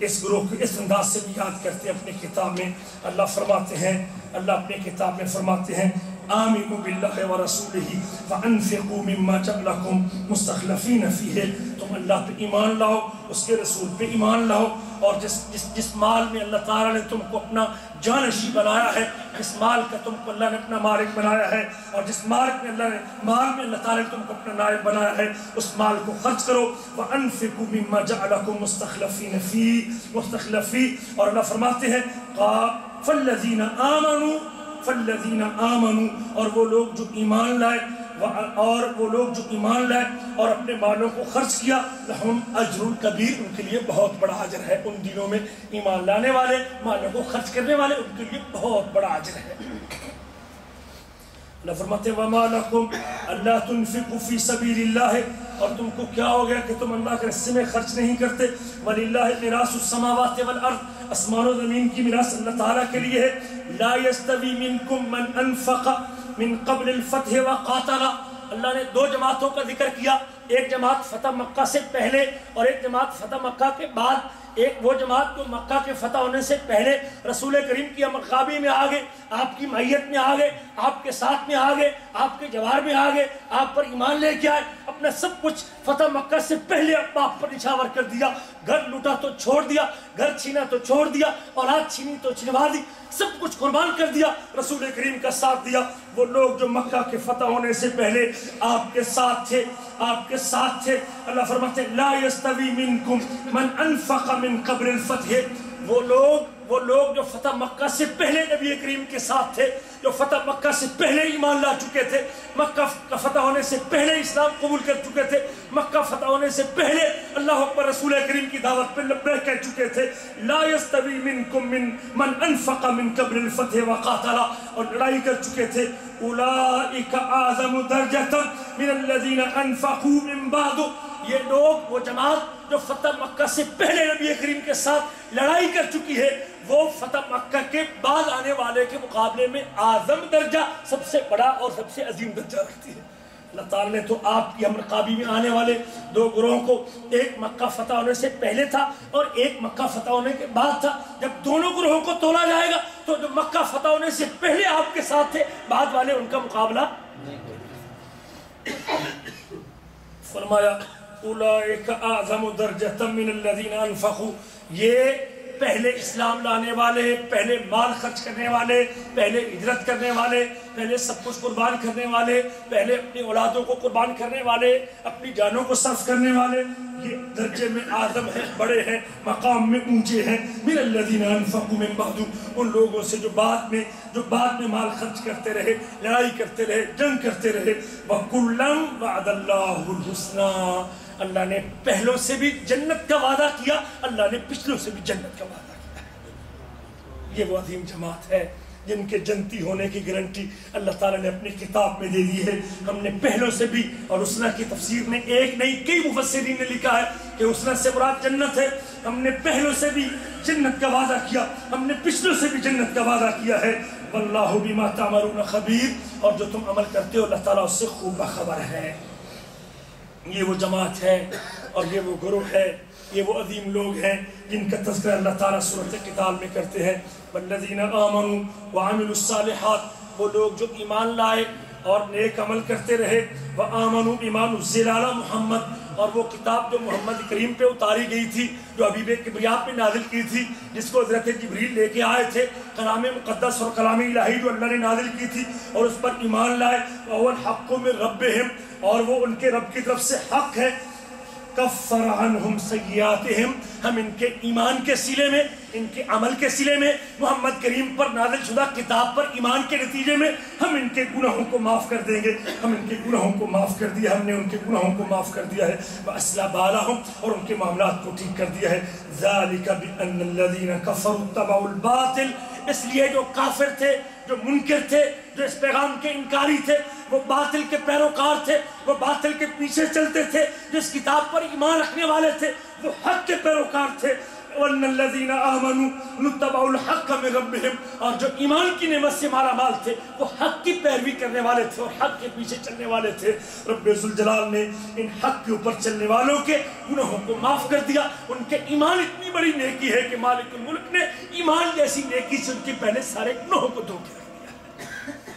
اس گروہ کو اس انداز سے بھی یاد کرتے ہیں اپنی کتاب میں۔ اللہ فرماتے ہیں، اللہ اپنی کتاب میں فرماتے ہیں، آمنوا باللہ ورسولہ فانفقوا مما جعلکم مستخلفین فیہ۔ تم اللہ پہ ایمان لاؤ، اس کے رسول پہ ایمان لاؤ اور جس جس جس مال میں اللہ تعالیٰ نے تم کو اپنا جانشی بنایا ہے جس مال کا تم کو اللہ نے اپنا مالک بنایا ہے اور جس مالک میں اللہ نے مال میں اللہ تعالیٰ نے تم کو اپنا نائب بنایا ہے، اس مال کو خرچ کرو۔ وَأَنفِقُوا مِمَّا جَعَلَكُمْ مُسْتَخْلَفِينَ فِي مُسْتَخْلَفِي اور اللہ فرماتے ہیں فَالَّذِينَ آمَنُوا فَالَّذِينَ آمَنُوا اور وہ لوگ جو ایمان لائے اور وہ لوگ جو ایمان لائے اور اپنے مالوں کو خرچ کیا، لہم اجر کبیر ان کے لیے بہت بڑا اجر ہے۔ ان دنوں میں ایمان لانے والے، مالوں کو خرچ کرنے والے ان کے لیے بہت بڑا اجر ہے۔ اللہ فرماتے ہیں، وَمَا لَكُمْ اللہ تنفقوا فی سبیل اللہ اور تم کو کیا ہو گیا کہ تم اللہ کے رسے میں خرچ نہیں کرتے؟ وَلِلَّهِ مِرَاسُ السَّمَاوَاتِ وَالْأَرْضِ۔ اسمان و زمین کی میراث اللہ تعالیٰ کے لیے ہے۔ لا يستوي منكم من انفق من قبل الفتح وقاتل۔ اللہ نے دو جماعتوں کا ذکر کیا۔ ایک جماعت فتح مکہ سے پہلے اور ایک جماعت فتح مکہ کے بعد۔ ایک وہ جماعت جو مکہ کے فتح ہونے سے پہلے رسول کریم کی مقابی میں آگے، آپ کی معیت میں آگے، آپ کے ساتھ میں آگے، آپ کے جوار میں آگے، آپ پر ایمان لے کے آئے، اپنا سب کچھ فتح مکہ سے پہلے آپ پر نشاور کر دیا۔ گھر لوٹا تو چھوڑ دیا، گھر چھینا تو چھوڑ دیا، اولاد چھینی تو چھنوا دی۔ سب کچھ قربان کر دیا، رسول کریم کا ساتھ دیا۔ وہ لوگ جو مکہ کے فتح ہونے سے پہلے آپ کے ساتھ تھے، آپ کے ساتھ تھے۔ اللہ فرماتے لا يستوی منکم، من انفق من قبل الفتح۔ وہ لوگ وہ لوگ جو فتح مکہ سے پہلے نبی کریم کے ساتھ تھے، جو فتح مکہ سے پہلے ایمان لا چکے تھے، مکہ کا فتح ہونے سے پہلے اسلام قبول کر چکے تھے، مکہ فتح ہونے سے پہلے اللہ اکبر رسول کریم کی دعوت پہ لبے کہہ چکے تھے، لا يستوي منکم من من انفق من قبل الفتح وقاتل اور لڑائی کر چکے تھے۔ اولئک اعظم درجتا من الذين انفقوا من بعد۔ یہ لوگ، وہ جماعت جو فتح مکہ سے پہلے نبی کریم کے ساتھ لڑائی کر چکی ہے وہ فتح مکہ کے بعد آنے والے کے مقابلے میں اعظم درجہ سب سے بڑا اور سب سے عظیم درجہ رکھتی ہے۔ اللہ تعالیٰ نے تو آپ کی امرقابی میں آنے والے دو گروہوں کو ایک مکہ فتح ہونے سے پہلے تھا اور ایک مکہ فتح ہونے کے بعد تھا۔ جب دونوں گروہوں کو تولا جائے گا تو جو مکہ فتح ہونے سے پہلے آپ کے ساتھ تھے، بعد والے ان کا مقابلہ فرمایا اولئک اعظم درجہ من الذین انفقوا۔ یہ پہلے اسلام لانے والے، پہلے مال خرچ کرنے والے، پہلے ہجرت کرنے والے، پہلے سب کچھ قربان کرنے والے، پہلے اپنی اولادوں کو قربان کرنے والے، اپنی جانوں کو صرف کرنے والے، یہ درجے میں اعظم ہیں، بڑے ہیں، مقام میں اونچے ہیں۔ من الذین انفقوا من بعد، ان لوگوں سے جو بعد میں، جو بعد میں مال خرچ کرتے رہے، لڑائی کرتے رہے، جنگ کرتے رہے۔ وَكُلًّا وَعَدَ اللَّهُ الْحُسْنَى۔ اللہ نے پہلوں سے بھی جنت کا وعدہ کیا، اللہ نے پچھلوں سے بھی جنت کا وعدہ کیا۔ یہ وہ عظیم جماعت ہے جن کے جنتی ہونے کی گارنٹی اللہ تعالیٰ نے اپنی کتاب میں دے دی ہے۔ ہم نے پہلوں سے بھی اور اسنا کی تفسیر میں ایک نہیں، کئی مفسرین نے لکھا ہے کہ اسنا سے مراد جنت ہے۔ ہم نے پہلوں سے بھی جنت کا وعدہ کیا، ہم نے پچھلوں سے بھی جنت کا وعدہ کیا ہے۔ واللہ بما تعملون خبیر۔ اور جو تم عمل کرتے ہو، اللہ تعالیٰ اس سے خوب خبر ہے۔ یہ وہ جماعت ہے اور یہ وہ گروہ ہے، یہ وہ عظیم لوگ ہیں جن کا تذکرہ اللہ تعالیٰ صورت قتال میں کرتے ہیں۔ والذین آمنوا وعملوا الصالحات، وہ لوگ جو ایمان لائے اور نیک عمل کرتے رہے۔ وآمنوا ایمان الزلالہ محمد اور وہ کتاب جو محمد کریم پہ اتاری گئی تھی، جو حبیب کبریا پہ نازل کی تھی، جس کو حضرت جبریل لے کے آئے تھے، کلام مقدس اور کلام الہی جو اللہ نے نازل کی تھی، اور اس پر ایمان لائے اول حق میں ربہم اور وہ ان کے رب کی طرف سے حق ہے۔ کفر عنہم سیئاتہم ہم ان کے ایمان کے سلے میں ان کے عمل کے سلے میں محمد کریم پر نازل شدہ کتاب پر ایمان کے نتیجے میں ہم ان کے گناہوں کو معاف کر دیں گے۔ ہم ان کے گناہوں کو معاف کر دیا ہم نے ان کے گناہوں کو معاف کر دیا ہے۔ وَأَسْلَا بَالَهُمْ اور ان کے معاملات کو ٹھیک کر دیا ہے۔ ذَلِكَ بِأَنَّ الَّذِينَ كَفَرُوا اتَّبَعُوا الْبَاطِلِ۔ اس لیے جو کافر تھے، جو منکر تھے، جو اس پیغام کے انکاری تھے، وہ باطل کے پیروکار تھے، وہ باطل کے پیچھے چلتے تھے جس کتاب پر ایمان رکھنے والے تھے، وہ حق کے پیروکار تھے۔ وَأَنَّ الَّذِينَ آمَنُوا نُتَّبَعُوا الْحَقَّ مِنْ رَبِّهِمْ اور جو ایمان کی نعمت سے مارا مال تھے، وہ حق کی پیروی کرنے والے تھے اور حق کے پیچھے چلنے والے تھے۔ رب ذوالجلال نے ان حق کے اوپر چلنے والوں کے گناہوں کو معاف کر دیا۔ ان کے ایمان اتنی بڑی نیکی ہے کہ مالک الملک نے ایمان جیسی نیکی سے ان کے پہلے سارے گناہوں کو دھو کے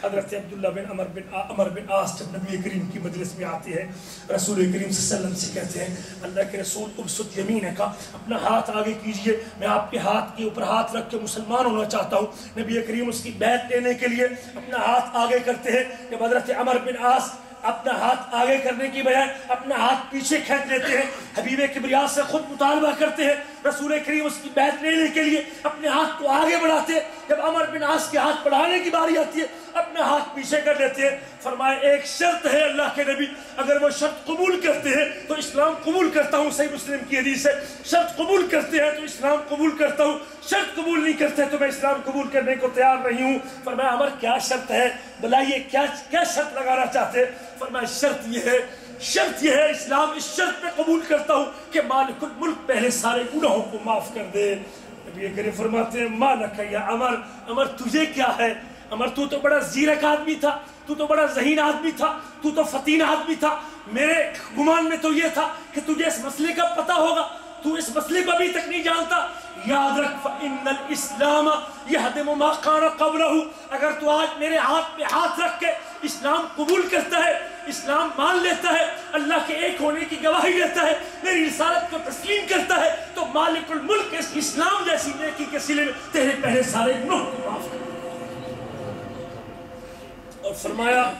حضرت عبداللہ بن عمر بن عمر بن آس جب نبی کریم کی مجلس میں آتے ہیں رسول کریم صلی اللہ علیہ وسلم سے کہتے ہیں، اللہ کے رسول ابسط یمین ہے کا اپنا ہاتھ آگے کیجیے۔ میں آپ کے ہاتھ کے اوپر ہاتھ رکھ کے مسلمان ہونا چاہتا ہوں۔ نبی کریم اس کی بیعت لینے کے لیے اپنا ہاتھ آگے کرتے ہیں۔ جب حضرت عمر بن آس اپنا ہاتھ آگے کرنے کی بجائے اپنا ہاتھ پیچھے کھینچ لیتے ہیں۔ حبیب کبریات سے خود مطالبہ کرتے ہیں۔ رسول کریم اس کی بیعت لینے کے لیے اپنے ہاتھ کو آگے بڑھاتے ہیں۔ جب عمر بن آس کے ہاتھ بڑھانے کی باری آتی ہے اپنے ہاتھ پیچھے کر لیتے ہیں۔ فرمائے ایک شرط ہے اللہ کے نبی، اگر وہ شرط قبول کرتے ہیں تو اسلام قبول کرتا ہوں۔ صحیح مسلم کی حدیث ہے، شرط قبول کرتے ہیں تو اسلام قبول کرتا ہوں۔ شرط قبول نہیں کرتے تو میں اسلام قبول کرنے کو تیار نہیں ہوں۔ فرمایا، عمر، کیا شرط ہے؟ بلائیے، کیا کیا شرط لگانا چاہتے فرمایا، شرط یہ ہے، شرط یہ ہے، اسلام اس شرط میں قبول کرتا ہوں کہ مالک الملک پہلے سارے گناہوں کو معاف کر دے۔ نبی کریم فرماتے ہیں مالک یا عمر عمر، تجھے کیا ہے؟ عمر، تو تو بڑا زیرک آدمی تھا، تو تو بڑا ذہین آدمی تھا، تو تو فتین آدمی تھا۔ میرے گمان میں تو یہ تھا کہ تجھے اس مسئلے کا پتہ ہوگا۔ تو اس مسئلے کو ابھی تک نہیں جانتا۔ یاد رکھ، فَإِنَّ الْإِسْلَامَ يَحْدِمُ مَا قَانَ قَبْلَهُ۔ اگر تو آج میرے ہاتھ پہ ہاتھ رکھ کے اسلام قبول کرتا ہے، اسلام مان لیتا ہے، اللہ کے ایک ہونے کی گواہی لیتا ہے، میری رسالت کو تسلیم کرتا ہے، تو مالک الملک اس اسلام جیسی نیکی کے سلے میں تیرے پہلے سارے گناہ کو معاف کر۔ اور فرمایا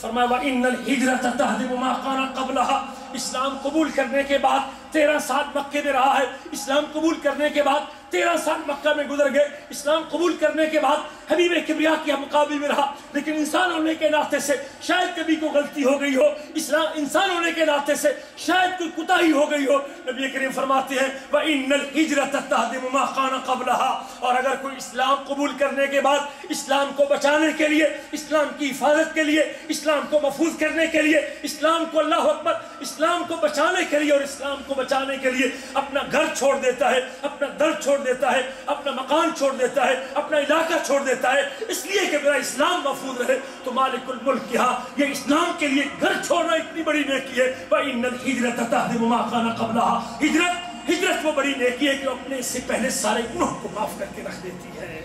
فرمایا، وَإِنَّ الْحِجْرَةَ تَهْدِمُ مَا قَانَ قَبْلَهَا۔ اسلام قبول کرنے کے بعد تیرہ سال مکے میں رہا ہے، اسلام قبول کرنے کے بعد تیرہ سال مکہ میں گزر گئے، اسلام قبول کرنے کے بعد حبیب کبریا کے مقابل میں رہا۔ لیکن انسان ہونے کے ناطے سے شاید کبھی کوئی غلطی ہو گئی ہو۔ اسلام انسان ہونے کے ناطے سے شاید کوئی کتاہی ہو گئی ہو۔ نبی کریم فرماتے ہیں، وَإِنَّ الْحِجْرَةَ تَهْدِمُ مَا قَانَ قَبْلَهَا۔ اور اگر کوئی اسلام قبول کرنے کے بعد، اسلام کو بچانے کے لیے، اسلام کی حفاظت کے لیے، اسلام کو محفوظ کرنے کے لیے، اسلام کو اللہ اکبر، اسلام کو بچانے کے لیے اور اسلام کو بچانے کے لیے اپنا گھر چھوڑ دیتا ہے، اپنا در چھوڑ دیتا ہے، اپنا مکان چھوڑ دیتا ہے، اپنا علاقہ چھوڑ دیتا ہے۔ اس لیے کہ میرا اسلام محفوظ رہے، تو مالک الملک کیا یہ اسلام کے لیے گھر چھوڑنا اتنی بڑی نیکی ہے وَإِنَّ الْحِجْرَةَ تَحْدِمُ مَا قَانَ قَبْلَهَا ہجرت ہجرت وہ بڑی نیکی ہے کہ اپنے اس سے پہلے سارے گناہ کو معاف کر کے رکھ دیتی ہے۔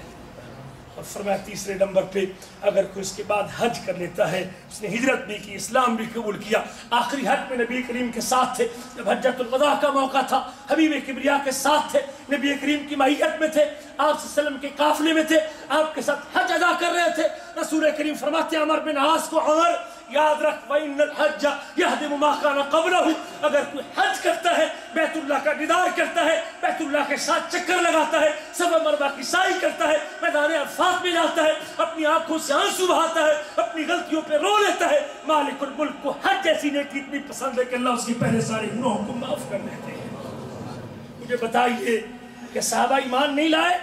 اور فرمایا تیسرے نمبر پہ اگر کوئی اس کے بعد حج کر لیتا ہے، اس نے ہجرت بھی کی، اسلام بھی قبول کیا۔ آخری حج میں نبی کریم کے ساتھ تھے، جب حجت الوداع کا موقع تھا، حبیب کبریا کے ساتھ تھے، نبی کریم کی ماہیت میں تھے، آپ صلی اللہ علیہ وسلم کے قافلے میں تھے، آپ کے ساتھ حج ادا کر رہے تھے۔ رسول کریم فرماتے عمر بن عاص کو عمر یاد رکھ، وَإِنَّ الْحَجَّ يَهْدِمُ مَا كَانَ قَبْلَهُ۔ اگر کوئی حج کرتا ہے، بیت اللہ کا دیدار کرتا ہے، بیت اللہ کے ساتھ چکر لگاتا ہے صفا مربع کی سائی کرتا ہے، میدان عرفات میں جاتا ہے، اپنی آنکھوں سے آنسو بہاتا ہے، اپنی غلطیوں پہ رو لیتا ہے، مالک الملک کو حج جیسی نیکی اتنی پسند ہے کہ اللہ اس کی پہلے سارے گناہوں کو معاف کر دیتے ہیں۔ مجھے بتائیے کہ صحابہ ایمان نہیں لائے؟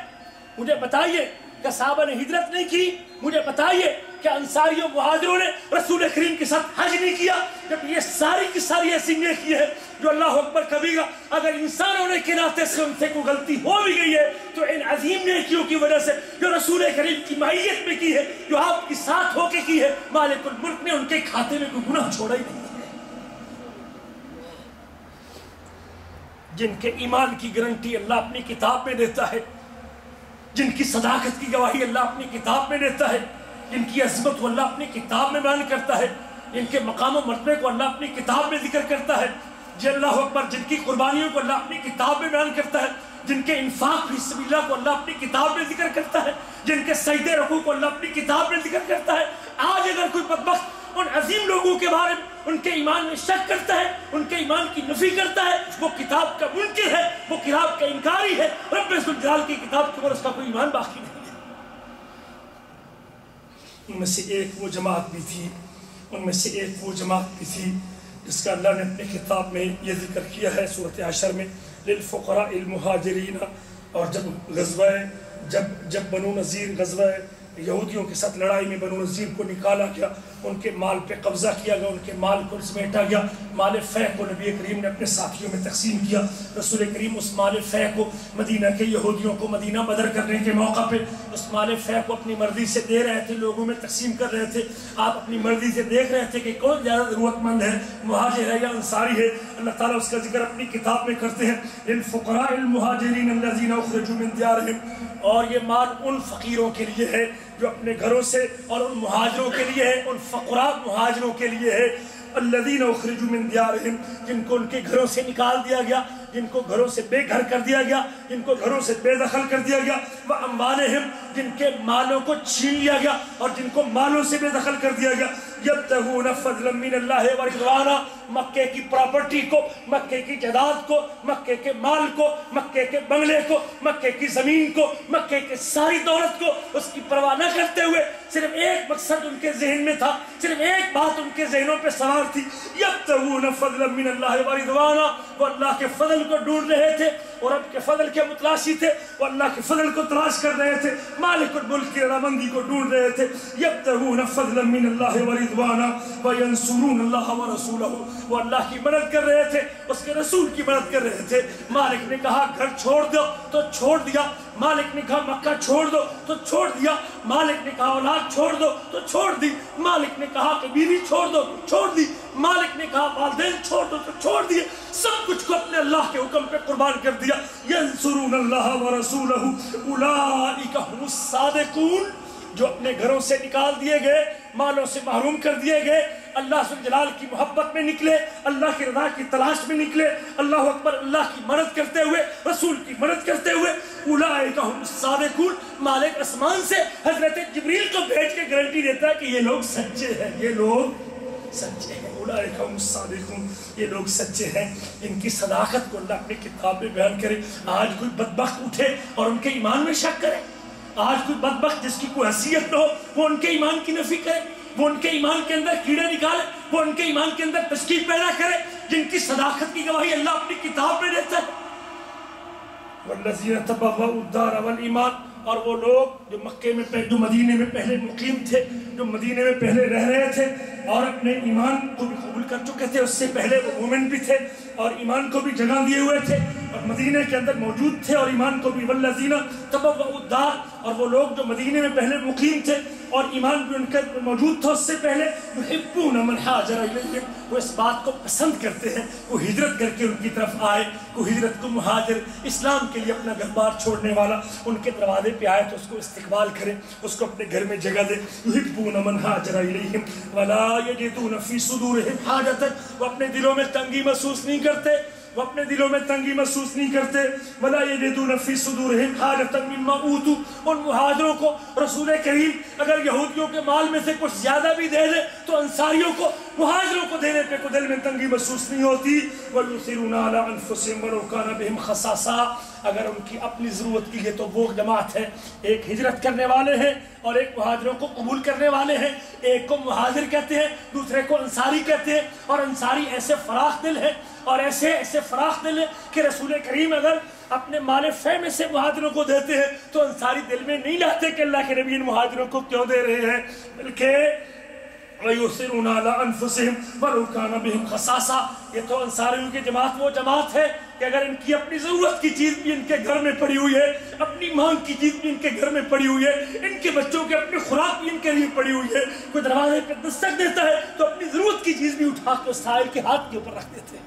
مجھے بتائیے کہ صحابہ نے ہجرت نہیں کی؟ مجھے بتائیے کہ انصاری و مہاجروں نے رسول کریم کے ساتھ حج نہیں کیا، جب یہ ساری کی ساری ایسی نیکی ہے جو اللہ اکبر کبھی گا، اگر انسان ہونے کے ناطے سے ان سے کوئی غلطی ہو بھی گئی ہے، تو ان عظیم نیکیوں کی وجہ سے جو رسول کریم کی ماہیت میں کی ہے، جو آپ کی ساتھ ہو کے کی ہے، مالک الملک نے ان کے کھاتے میں کوئی گناہ چھوڑا ہی نہیں۔ جن کے ایمان کی گارنٹی اللہ اپنی کتاب میں دیتا ہے، جن کی صداقت کی گواہی اللہ اپنی کتاب میں دیتا ہے جن کی عظمت کو اللہ اپنی کتاب میں بیان کرتا ہے جن کے مقام و مرتبے کو اللہ اپنی کتاب میں ذکر کرتا ہے۔ جی اللہ اکبر، جن کی قربانیوں کو اللہ اپنی کتاب میں بیان کرتا ہے، جن کے انفاق فی سبیل اللہ کو اللہ اپنی کتاب میں ذکر کرتا ہے، جن کے سجدے رکوع کو اللہ اپنی کتاب میں ذکر کرتا ہے۔ آج اگر کوئی بدبخت ان عظیم لوگوں کے بارے میں، ان کے ایمان میں شک کرتا ہے، ان کے ایمان کی نفی کرتا ہے، وہ کتاب کا منکر ہے، وہ کتاب کا انکاری ہے، رب جلال کی کتاب کے اوپر اس کا کوئی ایمان باقی نہیں۔ ان میں سے ایک وہ جماعت بھی تھی، ان میں سے ایک وہ جماعت بھی تھی جس کا اللہ نے اپنی کتاب میں یہ ذکر کیا ہے صورت عشر میں، للفقراء المہاجرین۔ اور جب غزوہ جب جب بنو نذیر غزوہ یہودیوں کے ساتھ لڑائی میں بنو نذیر کو نکالا گیا، ان کے مال پہ قبضہ کیا گیا، ان کے مال کو سمیٹا گیا۔ مال فہ کو نبی کریم نے اپنے ساتھیوں میں تقسیم کیا۔ رسول کریم اس مال فہ کو مدینہ کے یہودیوں کو مدینہ بدر کرنے کے موقع پہ اس مال فہ کو اپنی مرضی سے دے رہے تھے، لوگوں میں تقسیم کر رہے تھے۔ آپ اپنی مرضی سے دیکھ رہے تھے کہ کون زیادہ ضرورت مند ہے، مہاجر ہے یا انصاری ہے۔ اللہ تعالیٰ اس کا ذکر اپنی کتاب میں کرتے ہیں۔ ان فقراء المہاجرین الذین اخرجوا من دیارہم۔ اور یہ مال ان فقیروں کے لیے ہے جو اپنے گھروں سے اور ان مہاجروں کے لیے ہے، ان فقرات مہاجروں کے لیے ہے۔ الذین اخرجوا من دیارہم، جن کو ان کے گھروں سے نکال دیا گیا، جن کو گھروں سے بے گھر کر دیا گیا۔ جن کو گھروں سے بے دخل کر دیا گیا، وہ اموالہم جن کے مالوں کو چھین لیا گیا اور جن کو مالوں سے بے دخل کر دیا گیا۔ یبتغون فضلا من اللہ ورضوانا مکے کی پراپرٹی کو، مکے کی جداد کو، مکے کے مال کو، مکے کے بنگلے کو، مکے کی زمین کو، مکے کے ساری دولت کو اس کی پرواہ نہ کرتے ہوئے صرف ایک مقصد ان کے ذہن میں تھا، صرف ایک بات ان کے ذہنوں پہ سوار تھی۔ یبتغون فضلا من اللہ ورضوانا وہ اللہ کے فضل کو ڈھونڈ رہے تھے اور رب کے فضل کے متلاشی تھے وہ اللہ کے فضل کو تلاش کر رہے تھے، مالک الملک کی رضامندی کو ڈھونڈ رہے تھے۔ یبتغون فضلا من اللہ ورضوانا وینصرون اللہ ورسولہ وہ اللہ کی مدد کر رہے تھے، اس کے رسول کی مدد کر رہے تھے۔ مالک نے کہا، گھر چھوڑ دو تو چھوڑ دیا۔ مالک نے کہا، مکہ چھوڑ دو، تو چھوڑ دیا۔ مالک نے کہا، اولاد چھوڑ دو، تو چھوڑ دی۔ مالک نے کہا کہ بیوی چھوڑ دو تو چھوڑ دی۔ مالک نے کہا، والدین چھوڑ دو، تو چھوڑ دیے۔ سب کچھ کو اپنے اللہ کے حکم پہ قربان کر دیا۔ ینصرون اللہ ورسولہ اولئک هم الصادقون، جو اپنے گھروں سے نکال دیے گئے، مالوں سے محروم کر دیے گئے۔ اللہ سب جلال کی محبت میں نکلے، اللہ کی رضا کی تلاش میں نکلے۔ اللہ اکبر، اللہ کی مدد کرتے ہوئے، رسول کی مدد کرتے ہوئے اولئک هم الصادقون مالک اسمان سے حضرت جبریل کو بھیج کے گارنٹی دیتا ہے کہ یہ لوگ سچے ہیں، یہ لوگ سچے ہیں۔ اولئک هم الصادقون یہ لوگ سچے ہیں۔ ان کی صداقت کو اللہ اپنی کتاب میں بیان کرے۔ آج کوئی بدبخت اٹھے اور ان کے ایمان میں شک کرے۔ آج کوئی بدبخت جس کی کوئی حیثیت نہ ہو، وہ ان کے ایمان کی نفی کرے۔ وہ ان کے ایمان کے اندر کیڑے نکالے۔ وہ ان کے ایمان کے اندر تشکیل پیدا کرے۔ جن کی صداقت کی گواہی اللہ اپنی کتاب میں دیتا ہے۔ والذین تبوؤوا الدار والایمان، اور وہ لوگ جو مکے میں پہلے، جو مدینے میں پہلے مقیم تھے، جو مدینے میں پہلے رہ رہے تھے، اور اپنے ایمان کو بھی قبول کر چکے تھے، اس سے پہلے وہ مومن بھی تھے اور ایمان کو بھی جگہ دیے ہوئے تھے اور مدینے کے اندر موجود تھے اور ایمان کو بھی والذین تبوؤوا الدار اور وہ لوگ جو مدینے میں پہلے مقیم تھے اور ایمان بھی ان کے موجود تھا اس سے پہلے، یحبون من حاجر الیہم، وہ اس بات کو پسند کرتے ہیں، وہ ہجرت کر کے ان کی طرف آئے، وہ ہجرت کو مہاجر، اسلام کے لیے اپنا گھر بار چھوڑنے والا، ان کے دروازے پہ آئے تو اس کو استقبال کرے اس کو اپنے گھر میں جگہ دے یحبون من حاجر الیہم، ولا یجدون فی صدورہم حاجتا، وہ اپنے دلوں میں تنگی محسوس نہیں کرتے، وہ اپنے دلوں میں تنگی محسوس نہیں کرتے۔ ولا یجدون فی صدورہم حاجتا مما اوتوا ان مہاجروں کو رسول کریم اگر یہودیوں کے مال میں سے کچھ زیادہ بھی دے دے، تو انصاریوں کو، مہاجروں کو دینے پہ کوئی دل میں تنگی محسوس نہیں ہوتی۔ وَيُثِرُونَ عَلَىٰ أَنفُسِهِمْ وَلَوْ كَانَ بِهِمْ خَصَاصَةٌ اگر ان کی اپنی ضرورت کی ہے تو وہ جماعت ہے، ایک ہجرت کرنے والے ہیں اور ایک مہاجروں کو قبول کرنے والے ہیں۔ ایک کو مہاجر کہتے ہیں، دوسرے کو انصاری کہتے ہیں۔ اور انصاری ایسے فراخ دل ہے اور ایسے ایسے فراخ دل ہے کہ رسول کریم اگر اپنے مال فہ میں سے مہاجروں کو دیتے ہیں تو انصاری دل میں نہیں لاتے کہ اللہ کے نبی ان مہاجروں کو کیوں دے رہے ہیں؟ بلکہ وَيُثِرُونَ عَلَىٰ أَنفُسِهِمْ وَلَوْ كَانَ بِهِمْ خَصَاصَةٌ یہ تو انصاریوں کی جماعت وہ جماعت ہے کہ اگر ان کی اپنی ضرورت کی چیز بھی ان کے گھر میں پڑی ہوئی ہے، اپنی مانگ کی چیز بھی ان کے گھر میں پڑی ہوئی ہے، ان کے بچوں کے اپنی خوراک بھی ان کے لیے پڑی ہوئی ہے، کوئی دروازے پہ دستک دیتا ہے تو اپنی ضرورت کی چیز بھی اٹھا کے اس سائل کے ہاتھ کے اوپر رکھ دیتے ہیں۔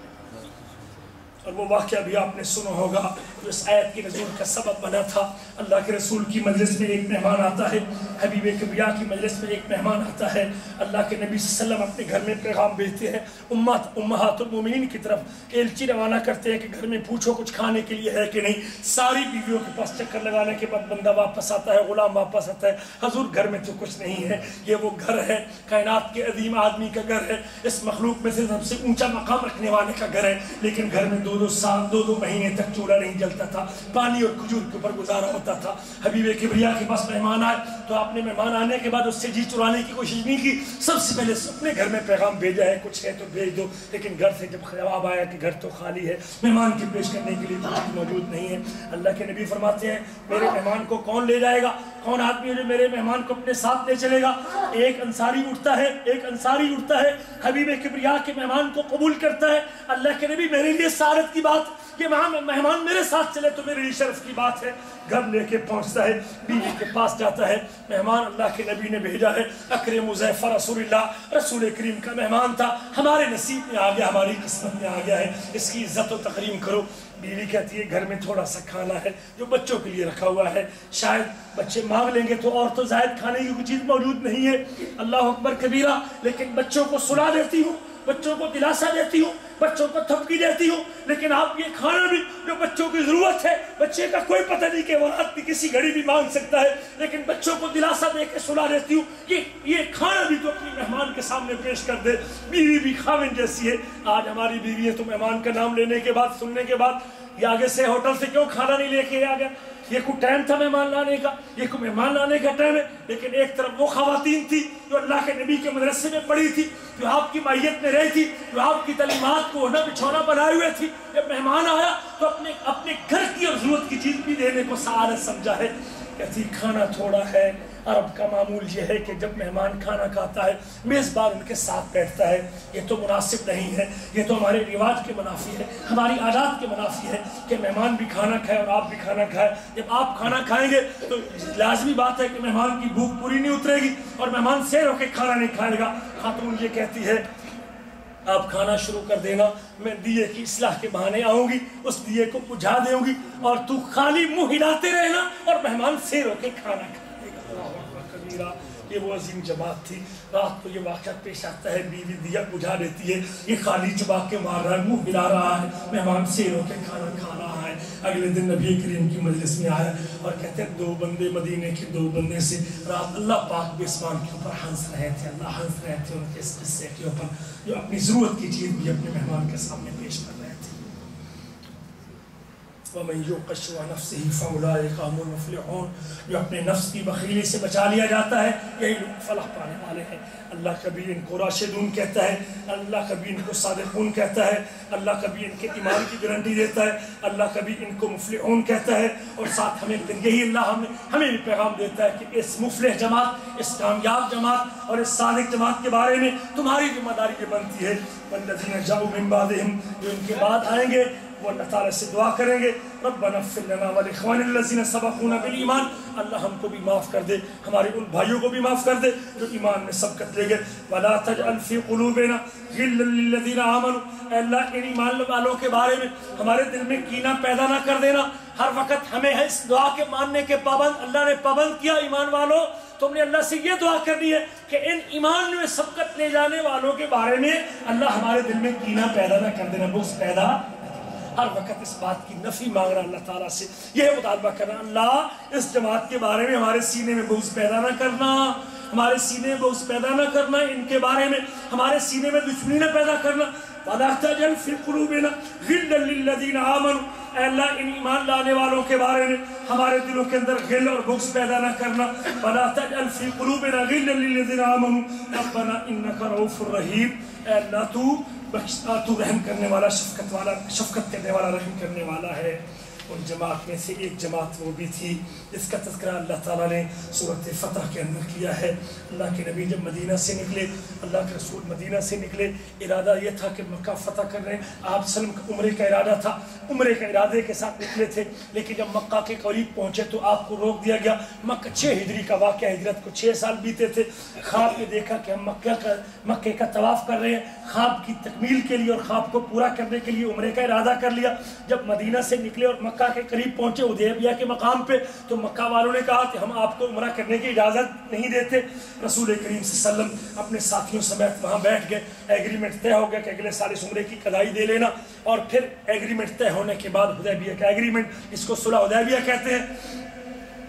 اور وہ واقعہ بھی آپ نے سنا ہوگا جو اس آیت کی نزول کا سبب بنا تھا۔ اللہ کے رسول کی مجلس میں ایک مہمان آتا ہے، حبیب کبریا کی مجلس میں ایک مہمان آتا ہے۔ اللہ کے نبی صلی اللہ علیہ وسلم اپنے گھر میں پیغام بھیجتے ہیں۔ امت، امہات المومنین کی طرف ایلچی روانہ کرتے ہیں کہ گھر میں پوچھو کچھ کھانے کے لیے ہے کہ نہیں۔ ساری بیویوں کے پاس چکر لگانے کے بعد بندہ واپس آتا ہے، غلام واپس آتا ہے۔ حضور گھر میں تو کچھ نہیں ہے، یہ وہ گھر ہے، کائنات کے عظیم آدمی کا گھر ہے۔ اس مخلوق میں سے سب سے اونچا مقام رکھنے والے کا گھر ہے، لیکن گھر میں دو دو سال، دو دو مہینے تک چولہا نہیں جلتا تھا، پانی اور کھجور کے اوپر گزارا ہوتا تھا۔ حبیب کبریا کے پاس مہمان آئے، تو آپ نے مہمان آنے کے بعد اس سے جی چرانے کی کوشش نہیں کی۔ سب سے پہلے اپنے گھر میں پیغام بھیجا ہے، کچھ ہے تو بھیج دو۔ لیکن گھر سے جب جواب آیا کہ گھر تو خالی ہے، مہمان کی پیش کرنے کے لیے کچھ موجود نہیں ہے۔ اللہ کے نبی فرماتے ہیں، میرے مہمان کو کون لے جائے گا؟ کون آدمی ہے جو میرے مہمان کو اپنے ساتھ لے چلے گا؟ ایک انصاری اٹھتا ہے، ایک انصاری اٹھتا ہے۔ حبیب کبریا کے مہمان کو قبول کرتا ہے۔ اللہ کے نبی میرے لیے سعادت کی بات کہ مہمان مہمان میرے ساتھ چلے تو میرے لیے شرف کی بات ہے۔ گھر لے کے پہنچتا ہے، بیوی کے پاس جاتا ہے۔ مہمان اللہ کے نبی نے بھیجا ہے۔ اکرم مزیفر رسول اللہ، رسول کریم کا مہمان تھا۔ ہمارے نصیب میں آ گیا، ہماری قسمت میں آ گیا ہے۔ اس کی عزت و تقریم کرو۔ بیوی کہتی ہے، گھر میں تھوڑا سا کھانا ہے جو بچوں کے لیے رکھا ہوا ہے۔ شاید بچے مانگ لیں گے تو اور تو زائد کھانے کی کوئی چیز موجود نہیں ہے۔ اللہ اکبر کبیرہ، لیکن بچوں کو سلا دیتی ہوں، بچوں کو دلاسا دیتی ہوں۔ بچوں کو تھپکی دیتی ہوں، لیکن آپ یہ کھانا بھی جو بچوں کی ضرورت ہے، بچے کا کوئی پتہ نہیں کہ وہ رات بھی کسی گھڑی بھی مانگ سکتا ہے، لیکن بچوں کو دلاسا دے کے سلا دیتی ہوں کہ یہ کھانا بھی تو اپنی مہمان کے سامنے پیش کر دے۔ بیوی بھی خاون جیسی ہے۔ آج ہماری بیوی ہے تو مہمان کا نام لینے کے بعد، سننے کے بعد، یہ آگے سے ہوٹل سے کیوں کھانا نہیں لے کے آ گیا؟ یہ کوئی ٹائم تھا مہمان لانے کا، یہ کوئی مہمان لانے کا ٹائم ہے، لیکن ایک طرف وہ خواتین تھی جو اللہ کے نبی کے مدرسے میں پڑھی تھی، جو آپ کی مائیت میں رہی تھی، جو آپ کی تعلیمات کو ہونا بچھونا بنائے ہوئے تھی۔ جب مہمان آیا تو اپنے اپنے گھر کی اور ضرورت کی چیز بھی دینے کو سعادت سمجھا ہے۔ کہتی، کھانا تھوڑا ہے۔ عرب کا معمول یہ ہے کہ جب مہمان کھانا کھاتا ہے، میزبان ان کے ساتھ بیٹھتا ہے۔ یہ تو مناسب نہیں ہے۔ یہ تو ہمارے رواج کے منافی ہے ہماری عادات کے منافی ہے کہ مہمان بھی کھانا کھائے اور آپ بھی کھانا کھائے جب آپ کھانا کھائیں گے تو لازمی بات ہے کہ مہمان کی بھوک پوری نہیں اترے گی اور مہمان سیر ہو کے کھانا نہیں کھائے گا۔ خاتون یہ کہتی ہے، آپ کھانا شروع کر دینا، میں دیے کی اصلاح کے بہانے آؤں گی، اس دیے کو بجھا دوں گی اور تو خالی منہ ہلاتے رہنا اور مہمان سیر ہو کے کھانا کھائے گا۔ اللہ اکبر کبیرہ یہ وہ عظیم جماعت تھی، رات کو یہ واقعہ پیش آتا ہے، بیوی دیا بجھا دیتی ہے، یہ خالی چبا کے مار رہا ہے، منہ ہلا رہا ہے، مہمان سیر ہو کے کھانا کھا رہا ہے۔ اگلے دن نبی کریم کی مجلس میں آیا اور کہتے ہیں، دو بندے مدینے کے دو بندے سے رات اللہ پاک بھی اسمان کے اوپر ہنس رہے تھے، اللہ ہنس رہے تھے ان کے اس قصے کے اوپر جو اپنی ضرورت کی چیز بھی اپنے مہمان کے سامنے پیش کر رہے تھے وَمَنْ يُوقَ شُوَ نَفْسِهِ جو اپنے نفس کی بخیلی سے بچا لیا جاتا ہے، یہی لوگ فلاح پانے والے ہیں۔ اللہ کبھی ان کو راشدون کہتا ہے، اللہ کبھی ان کو صادقون کہتا ہے، اللہ کبھی ان کے ایمان کی گارنٹی دیتا ہے، اللہ کبھی ان کو مفلحون کہتا ہے۔ اور ساتھ ہمیں پھر یہی اللہ ہمیں ہمیں بھی پیغام دیتا ہے کہ اس مفلح جماعت، اس کامیاب جماعت اور اس صادق جماعت کے بارے میں تمہاری ذمہ داری یہ بنتی ہے۔ والذین جاؤ من بعدہم، جو ان کے بعد آئیں گے وہ اللہ تعالیٰ سے دعا کریں گے۔ ربنا اغفر لنا ولإخوان الذين سبقونا بالایمان اللہ ہم کو بھی معاف کر دے، ہمارے ان بھائیوں کو بھی معاف کر دے جو ایمان میں سبقت لے گئے۔ ولا تجعل في قلوبنا غلا للذين امنوا اے اللہ، ان ایمان والوں کے بارے میں ہمارے دل میں کینہ پیدا نہ کر دینا۔ ہر وقت ہمیں ہے اس دعا کے ماننے کے پابند۔ اللہ نے پابند کیا ایمان والوں۔ تم نے اللہ سے یہ دعا کرنی ہے کہ ان ایمان میں سبقت لے جانے والوں کے بارے میں اللہ ہمارے دل میں کینہ پیدا نہ کر دینا۔ بغض پیدا ہر وقت اس بات کی نفی مانگ رہا اللہ تعالیٰ سے۔ یہ مطالبہ کرنا، اللہ، اس جماعت کے بارے میں، ہمارے سینے میں بغض پیدا نہ کرنا، ہمارے سینے میں بغض پیدا نہ کرنا، ان کے بارے میں، ہمارے سینے میں دشمنی نہ پیدا کرنا۔ وَلَا تَجَلْ فِي قُلُوبِنَا غِلًّا لِلَّذِينَ آمَنُوا۔ اے اللہ، ان ایمان لانے والوں کے بارے میں ہمارے دلوں کے اندر غل اور بغض پیدا نہ کرنا۔ وَلَا تَجْعَلْ فِي قُلُوبِنَا غِلًّا لِلَّذِينَ آمَنُوا۔ رَبَّنَا إِنَّكَ رَءُوفٌ رَحِيمٌ۔ اے اللہ، تو بخشتا، تو رحم کرنے والا، شفقت والا، شفقت کرنے والا، رحم کرنے والا ہے۔ ان جماعت میں سے ایک جماعت وہ بھی تھی۔ جس کا تذکرہ اللہ تعالیٰ نے صورت فتح کے اندر کیا ہے۔ اللہ کے نبی جب مدینہ سے نکلے، اللہ کے رسول مدینہ سے نکلے، ارادہ یہ تھا کہ مکہ فتح کر رہے ہیں۔ آپ سلم کا عمرے کا ارادہ تھا۔ عمرے کا ارادے کے ساتھ نکلے تھے، لیکن جب مکہ کے قریب پہنچے تو آپ کو روک دیا گیا۔ مکہ چھ ہجری کا واقعہ ہجرت کو چھ سال بیتے تھے۔ خواب میں دیکھا کہ ہم مکہ کا مکے کا طواف کر رہے ہیں۔ خواب کی تکمیل کے لیے اور خواب کو پورا کرنے کے لیے عمرے کا ارادہ کر لیا۔ جب مدینہ سے نکلے اور مکہ مکہ کے قریب پہنچے ادیبیہ کے مقام پہ، تو مکہ والوں نے کہا کہ ہم آپ کو عمرہ کرنے کی اجازت نہیں دیتے۔ رسول کریم صلی اللہ علیہ وسلم اپنے ساتھیوں سمیت وہاں بیٹھ گئے۔ ایگریمنٹ طے ہو گیا کہ اگلے سال اس عمرے کی قدائی دے لینا۔ اور پھر ایگریمنٹ طے ہونے کے بعد ادیبیہ کا ایگریمنٹ اس کو صلح ادیبیہ کہتے ہیں۔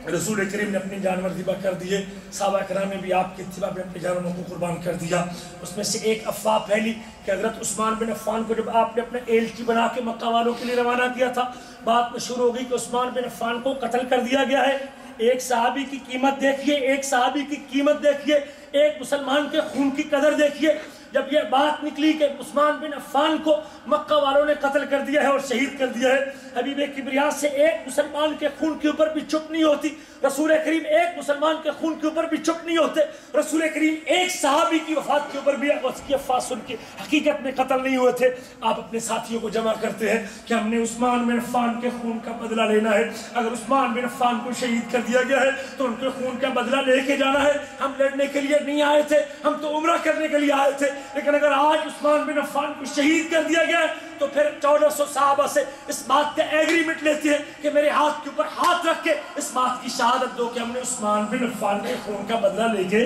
رسول کریم نے اپنی جانور ذبح کر دیے، صحابہ کرام نے بھی آپ کے اتباع میں اپنے جانوروں کو قربان کر دیا۔ اس میں سے ایک افواہ پھیلی کہ حضرت عثمان بن عفان کو جب آپ نے اپنے ایلچی بنا کے مکہ والوں کے لیے روانہ کیا تھا، بات مشہور ہو گئی کہ عثمان بن عفان کو قتل کر دیا گیا ہے۔ ایک صحابی کی قیمت دیکھیے، ایک صحابی کی قیمت دیکھیے، ایک مسلمان کے خون کی قدر دیکھیے۔ جب یہ بات نکلی کہ عثمان بن عفان کو مکہ والوں نے قتل کر دیا ہے اور شہید کر دیا ہے، حبیب کبریا سے ایک مسلمان کے خون کے اوپر بھی چپ نہیں ہوتی رسول کریم ایک مسلمان کے خون کے اوپر بھی چپ نہیں ہوتے، رسول کریم ایک صحابی کی وفات کے اوپر بھی اس کی افواہ سن کے حقیقت میں قتل نہیں ہوئے تھے۔ آپ اپنے ساتھیوں کو جمع کرتے ہیں کہ ہم نے عثمان بن عفان کے خون کا بدلہ لینا ہے۔ اگر عثمان بن عفان کو شہید کر دیا گیا ہے تو ان کے خون کا بدلہ لے کے جانا ہے۔ ہم لڑنے کے لیے نہیں آئے تھے، ہم تو عمرہ کرنے کے لیے آئے تھے۔ لیکن اگر آج عثمان بن عفان کو شہید کر دیا گیا ہے تو پھر چودہ سو صحابہ سے اس بات کا ایگریمنٹ لیتی ہے کہ میرے ہاتھ کے اوپر ہاتھ رکھ کے اس بات کی شہادت دو کہ ہم نے عثمان بن عفان کے خون کا بدلہ لے کے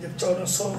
جب چودہ سو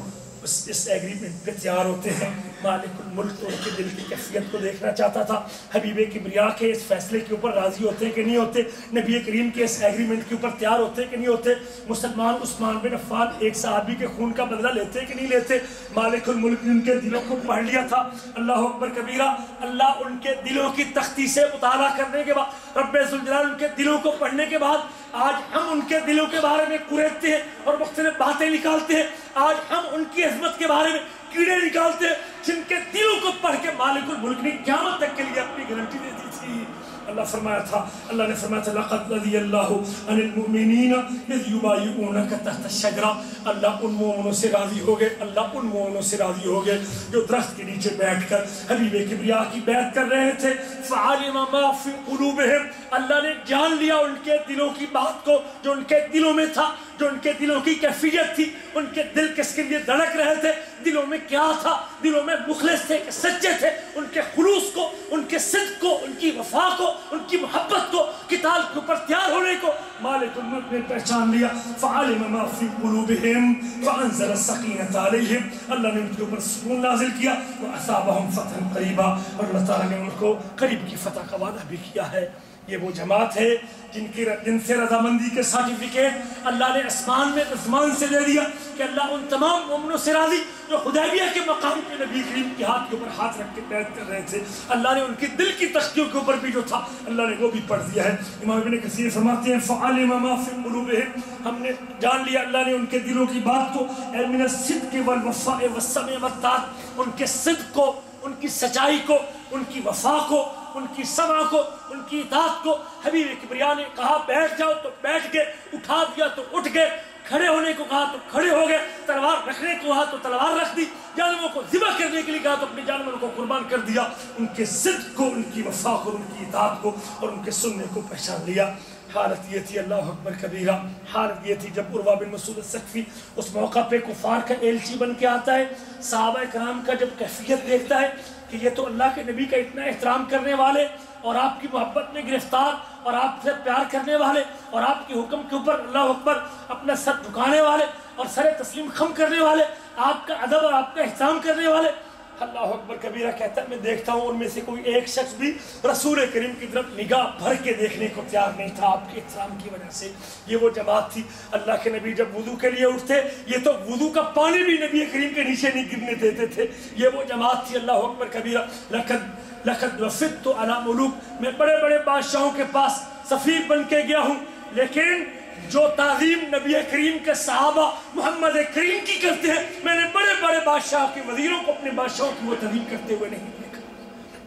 اس اس ایگریمنٹ پہ تیار ہوتے ہیں۔ مالک الملک تو ان کے دل کی کیفیت کو دیکھنا چاہتا تھا۔ حبیب کبریا کے اس فیصلے کے اوپر راضی ہوتے کہ نہیں ہوتے؟ نبی کریم کے اس ایگریمنٹ کے اوپر تیار ہوتے کہ نہیں ہوتے؟ مسلمان عثمان بن عفان ایک صحابی کے خون کا بدلہ لیتے کہ نہیں لیتے؟ مالک الملک نے ان کے دلوں کو پڑھ لیا تھا۔ اللہ اکبر کبیرہ، اللہ ان کے دلوں کی تختی سے مطالعہ کرنے کے بعد، رب ذوالجلال ان کے دلوں کو پڑھنے کے بعد آج ہم ان کے دلوں کے بارے میں کوریدتے ہیں اور مختلف باتیں نکالتے ہیں۔ آج ہم ان کی عظمت کے بارے میں کیڑے نکالتے ہیں جن کے دلوں کو پڑھ کے مالک الملک نے قیامت تک کے لیے اپنی گارنٹی دے دی تھی۔ اللہ فرمایا تھا، اللہ نے فرمایا تھا، لقد رضی اللہ عن المؤمنین اذ یبایعونک تحت الشجرہ۔ اللہ ان مومنوں سے راضی ہو گئے، اللہ ان مومنوں سے راضی ہو گئے جو درخت کے نیچے بیٹھ کر حبیب کبریا کی بیعت کر رہے تھے۔ فعلم ما فی قلوبہم۔ اللہ نے جان لیا ان کے دلوں کی بات کو، جو ان کے دلوں میں تھا، جو ان کے دلوں کی کیفیت تھی۔ ان کے دل کس کے لیے دھڑک رہے تھے؟ دلوں میں کیا تھا؟ دلوں میں مخلص تھے کہ سچے تھے، ان کے خلوص کو، ان کے صدق کو، ان کی وفا کو، ان کی محبت کو کتاب کے اوپر تیار ہونے کو۔ مالک الملک نے پہچان لیا۔ فعلم ما فی قلوبہم فانزل السکینت علیہم اللہ نے ان کے اوپر سکون نازل کیا۔ واصابہم فتح قریبا اور اللہ تعالیٰ نے ان کو قریب کی فتح کا وعدہ بھی کیا ہے۔ یہ وہ جماعت ہے جن کی جن سے رضامندی کے سرٹیفکیٹ اللہ نے اسمان میں عثمان سے دے دیا کہ اللہ ان تمام مومنوں سے راضی جو حدیبیہ کے مقام پہ نبی کریم کے ہاتھ کے اوپر ہاتھ رکھ کے بیعت کر رہے تھے، اللہ نے ان کی دل کی تختیوں کے اوپر بھی جو تھا، اللہ نے وہ بھی پڑھ دیا ہے۔ امام ابن کثیر فرماتے ہیں، فعلم ما فی قلوبہم ہم نے جان لیا، اللہ نے ان کے دلوں کی بات کو، اے من الصدق والوفاء والسمع والطاعت، ان کے صدق کو، ان کی سچائی کو، ان کی وفا کو ان کی سما کو، ان کی اطاعت کو حبیب کبریا نے کہا، بیٹھ جاؤ تو بیٹھ گئے، اٹھا دیا تو اٹھ گئے، کھڑے ہونے کو کہا تو کھڑے ہو گئے، تلوار رکھنے کو کہا تو تلوار رکھ دی، جانوروں کو ذبح کرنے کے لیے کہا تو اپنے جانوروں کو قربان کر دیا، ان کے صدق کو، ان کی وفا کو، ان کی اطاعت کو اور ان کے سننے کو پہچان لیا۔ حالت یہ تھی، اللہ اکبر کبیرہ، حالت یہ تھی جب عروہ بن مسعود السقفی اس موقع پہ کفار کا ایلچی بن کے آتا ہے، صحابہ کرام کا جب کیفیت دیکھتا ہے کہ یہ تو اللہ کے نبی کا اتنا احترام کرنے والے اور آپ کی محبت میں گرفتار اور آپ سے پیار کرنے والے اور آپ کے حکم کے اوپر اللہ اکبر اپنا سر جھکانے والے اور سر تسلیم خم کرنے والے، آپ کا ادب اور آپ کا احترام کرنے والے اللہ اکبر کبیرہ کہتا ہے، میں دیکھتا ہوں ان میں سے کوئی ایک شخص بھی رسول کریم کی طرف نگاہ بھر کے دیکھنے کو تیار نہیں تھا۔ آپ کے احترام کی وجہ سے یہ وہ جماعت تھی۔ اللہ کے نبی جب وضو کے لیے اٹھتے، یہ تو وضو کا پانی بھی نبی کریم کے نیچے نہیں گرنے دیتے تھے۔ یہ وہ جماعت تھی۔ اللہ اکبر کبیرہ، لقد لقد وفدت على ملوک۔ میں بڑے بڑے بادشاہوں کے پاس سفیر بن کے گیا ہوں، لیکن جو تعظیم نبی کریم کے صحابہ محمد کریم کی کرتے ہیں، میں نے بڑے بڑے بادشاہ کے وزیروں کو اپنے بادشاہوں کی وہ تعظیم کرتے ہوئے نہیں دیکھا۔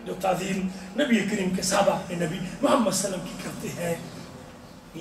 جو تعظیم نبی کریم کے صحابہ اپنے نبی محمد صلی اللہ علیہ وسلم کی کرتے ہیں،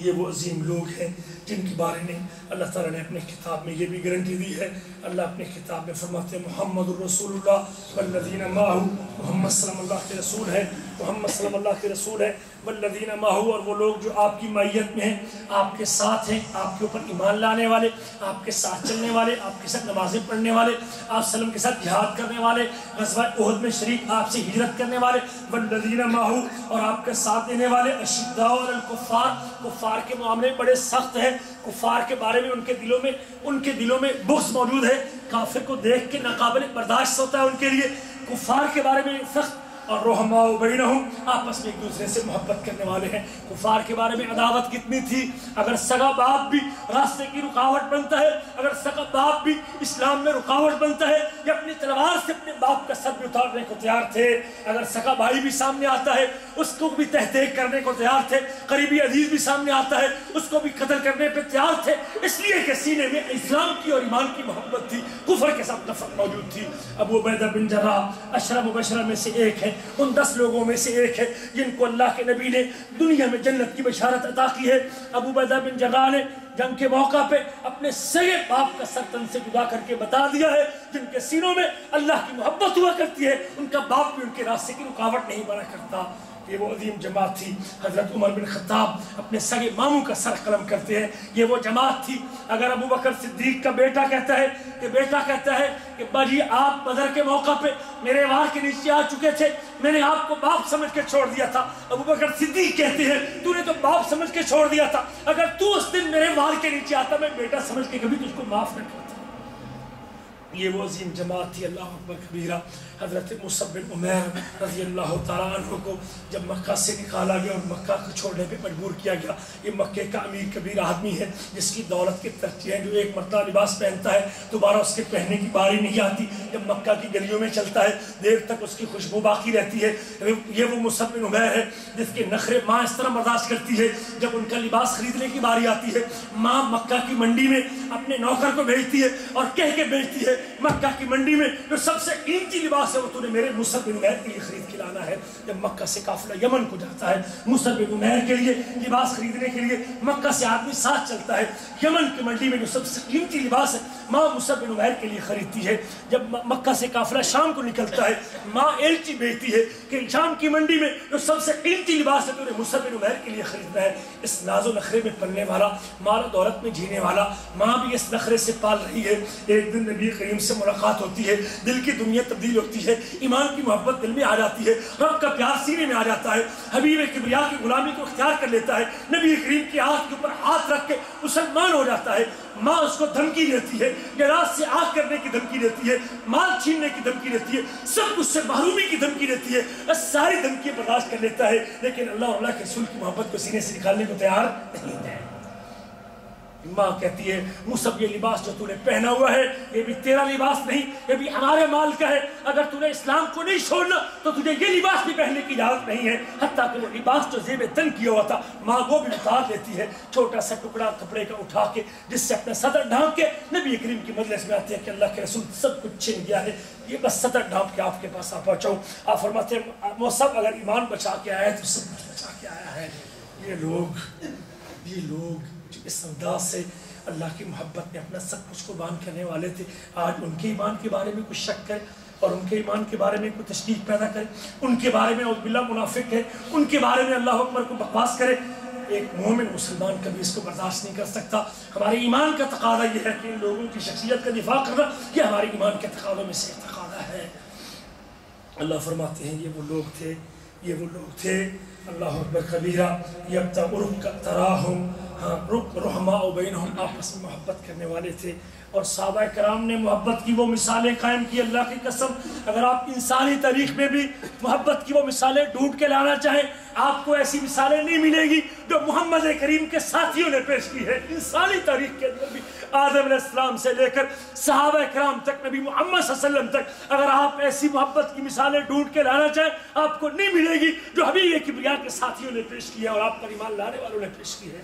یہ وہ عظیم لوگ ہیں جن کے بارے میں اللہ تعالیٰ نے اپنے کتاب میں یہ بھی گارنٹی دی ہے۔ اللہ اپنے کتاب میں فرماتے ہیں، محمد الرسول اللہ والذین ماہو محمد صلی اللہ کے رسول ہے محمد صلی اللہ کے رسول ہے، والذین ماہو اور وہ لوگ جو آپ کی معیت میں ہیں، آپ کے ساتھ ہیں، آپ کے اوپر ایمان لانے والے، آپ کے ساتھ چلنے والے، آپ کے ساتھ نمازیں پڑھنے والے، آپ سلم کے ساتھ جہاد کرنے والے، غزوہ احد میں شریک آپ سے ہجرت کرنے والے، والذین ماہو اور آپ کے ساتھ دینے والے، اشداء الکفار، کفار کے معاملے بڑے سخت ہیں، کفار کے بارے میں ان کے دلوں میں، ان کے دلوں میں بغض موجود ہے، کافر کو دیکھ کے ناقابل برداشت ہوتا ہے ان کے لیے، کفار کے بارے میں سخت اور رحما بینہم آپس میں ایک دوسرے سے محبت کرنے والے ہیں۔ کفار کے بارے میں عداوت کتنی تھی؟ اگر سگا باپ بھی راستے کی رکاوٹ بنتا ہے، اگر سگا باپ بھی اسلام میں رکاوٹ بنتا ہے یا اپنی تلوار سے اپنے باپ کا سر بھی اتارنے کو تیار تھے، اگر سگا بھائی بھی سامنے آتا ہے، اس کو بھی تحقیق کرنے کو تیار تھے، قریبی عزیز بھی سامنے آتا ہے، اس کو بھی قتل کرنے پہ تیار تھے۔ اس لیے کہ سینے میں اسلام کی اور ایمان کی محبت تھی، کفر کے ساتھ نفرت موجود تھی۔ ابو عبیدہ بن جراح اشرف مبشرہ میں سے ایک ہے۔ ان دس لوگوں میں سے ایک ہے جن کو اللہ کے نبی نے دنیا میں جنت کی بشارت عطا کی ہے۔ ابو بیدہ بن جگہ نے جنگ کے موقع پہ اپنے سگے باپ کا سر تن سے جدا کر کے بتا دیا ہے۔ جن کے سینوں میں اللہ کی محبت ہوا کرتی ہے، ان کا باپ بھی ان کے راستے کی رکاوٹ نہیں بنا کرتا۔ یہ وہ عظیم جماعت تھی۔ حضرت عمر بن خطاب اپنے سگے ماموں کا سر قلم کرتے ہیں۔ یہ وہ جماعت تھی۔ اگر ابو بکر صدیق کا بیٹا کہتا ہے کہ بیٹا کہتا ہے کہ باجی آپ بدر کے موقع پہ میرے وار کے نیچے آ چکے تھے، میں نے آپ کو باپ سمجھ کے چھوڑ دیا تھا۔ ابو بکر صدیق کہتے ہیں، تو نے تو باپ سمجھ کے چھوڑ دیا تھا۔ اگر تو اس دن میرے وار کے نیچے آتا، میں بیٹا سمجھ کے کبھی تجھ کو معاف نہ کرتا۔ یہ وہ عظیم جماعت تھی اللہ اکبر کبیرہ حضرت مصب بن عمیر رضی اللہ تعالیٰ عنہ کو جب مکہ سے نکالا گیا اور مکہ کو چھوڑنے پہ مجبور کیا گیا، یہ مکہ کا امیر کبیر آدمی ہے جس کی دولت کی ترجیح ہے جو ایک مرتبہ لباس پہنتا ہے، دوبارہ اس کے پہننے کی باری نہیں آتی۔ جب مکہ کی گلیوں میں چلتا ہے، دیر تک اس کی خوشبو باقی رہتی ہے۔ یہ وہ مصب بن عمیر ہے جس کے نخرے ماں اس طرح برداشت کرتی ہے جب ان کا لباس خریدنے کی باری آتی ہے۔ ماں مکہ کی منڈی میں اپنے نوکر کو بھیجتی ہے اور کہہ کے بھیجتی ہے مکہ کی منڈی میں جو سب سے قیمتی لباس ہے وہ تو نے میرے مصب بن عمیر کے لیے خرید کے لانا ہے۔ جب مکہ سے قافلہ یمن کو جاتا ہے مصب بن عمیر کے لیے لباس خریدنے کے لیے مکہ سے آدمی ساتھ چلتا ہے۔ یمن کی منڈی میں جو سب سے قیمتی لباس ہے ماں مصب بن عمیر کے لیے خریدتی ہے۔ جب مکہ سے قافلہ شام کو نکلتا ہے، ماں ایلچی بھیجتی ہے کہ شام کی منڈی میں جو سب سے قیمتی لباس ہے، تو نے مصب بن عمیر کے لیے خریدنا ہے۔ اس ناز و نخرے میں پلنے والا، مال و دولت میں جینے والا، ماں بھی اس نخرے سے پال رہی ہے۔ ایک دن نبی کریم سے ملاقات ہوتی ہے، دل کی دنیا تبدیل ہوتی ہے، ایمان کی محبت دل میں آ جاتی ہے، رب کا پیار سینے میں آ جاتا ہے۔ حبیب کبریا کی غلامی کو اختیار کر لیتا ہے۔ نبی کریم کی آنکھ کے اوپر ہاتھ رکھ کے مسلمان ہو جاتا ہے۔ ماں اس کو دھمکی دیتی ہے گراز سے آگ کرنے کی دھمکی دیتی ہے، مال چھیننے کی دھمکی دیتی ہے، سب کچھ سے محرومی کی دھمکی دیتی ہے ساری دھمکی برداشت کر لیتا ہے، لیکن اللہ اللہ کے رسول کی محبت کو سینے سے نکالنے کو تیار نہیں ہے۔ ماں کہتی ہے مصب یہ لباس جو تو نے پہنا ہوا ہے، یہ بھی تیرا لباس نہیں، یہ بھی ہمارے مال کا ہے۔ اگر تو نے اسلام کو نہیں چھوڑنا، تو تجھے یہ لباس بھی پہننے کی اجازت نہیں ہے۔ حتیٰ کہ وہ لباس جو زیب تن کیا ہوا تھا، ماں وہ بھی اتار لیتی ہے۔ چھوٹا سا ٹکڑا کپڑے کا اٹھا کے، جس سے اپنا صدر ڈھانپ کے نبی کریم کی مجلس میں آتے ہیں کہ اللہ کے رسول سب کچھ چھن گیا ہے۔ یہ بس صدر ڈھانپ کے آپ کے پاس آ پہنچاؤں۔ آپ فرماتے ہیں وہ اگر ایمان بچا کے آیا ہے، تو سب کچھ بچا کے آیا ہے۔ یہ لوگ یہ لوگ جو اس انداز سے اللہ کی محبت میں اپنا سب کچھ قربان کرنے والے تھے، آج ان کے ایمان کے بارے میں کچھ شک کرے اور ان کے ایمان کے بارے میں کوئی تشکیق پیدا کرے۔ ان کے بارے میں عزب اللہ منافق ہے، ان کے بارے میں اللہ اکبر کو بکواس کرے۔ ایک مومن مسلمان کبھی اس کو برداشت نہیں کر سکتا۔ ہمارے ایمان کا تقاضا یہ ہے کہ ان لوگوں کی شخصیت کا دفاع کرنا یہ ہمارے ایمان کے تقاضوں میں سے تقاضا ہے۔ اللہ فرماتے ہیں، یہ وہ لوگ تھے، یہ وہ لوگ تھے، اللہ اکبر کبیرہ یبتا تراہم ہاں رک رحما بینہم، آپس میں محبت کرنے والے تھے۔ اور صحابہ کرام نے محبت کی وہ مثالیں قائم کی، اللہ کی قسم، اگر آپ انسانی تاریخ میں بھی محبت کی وہ مثالیں ڈھونڈ کے لانا چاہیں، آپ کو ایسی مثالیں نہیں ملے گی جو محمد کریم کے ساتھیوں نے پیش کی ہے۔ انسانی تاریخ کے اندر بھی آدم علیہ السلام سے لے کر صحابہ کرام تک، نبی محمد صلی اللہ علیہ وسلم تک، اگر آپ ایسی محبت کی مثالیں ڈھونڈ کے لانا چاہیں، آپ کو نہیں ملے گی جو حبیب کبریا کے ساتھیوں نے پیش کی ہے اور آپ پر ایمان لانے والوں نے پیش کی ہے۔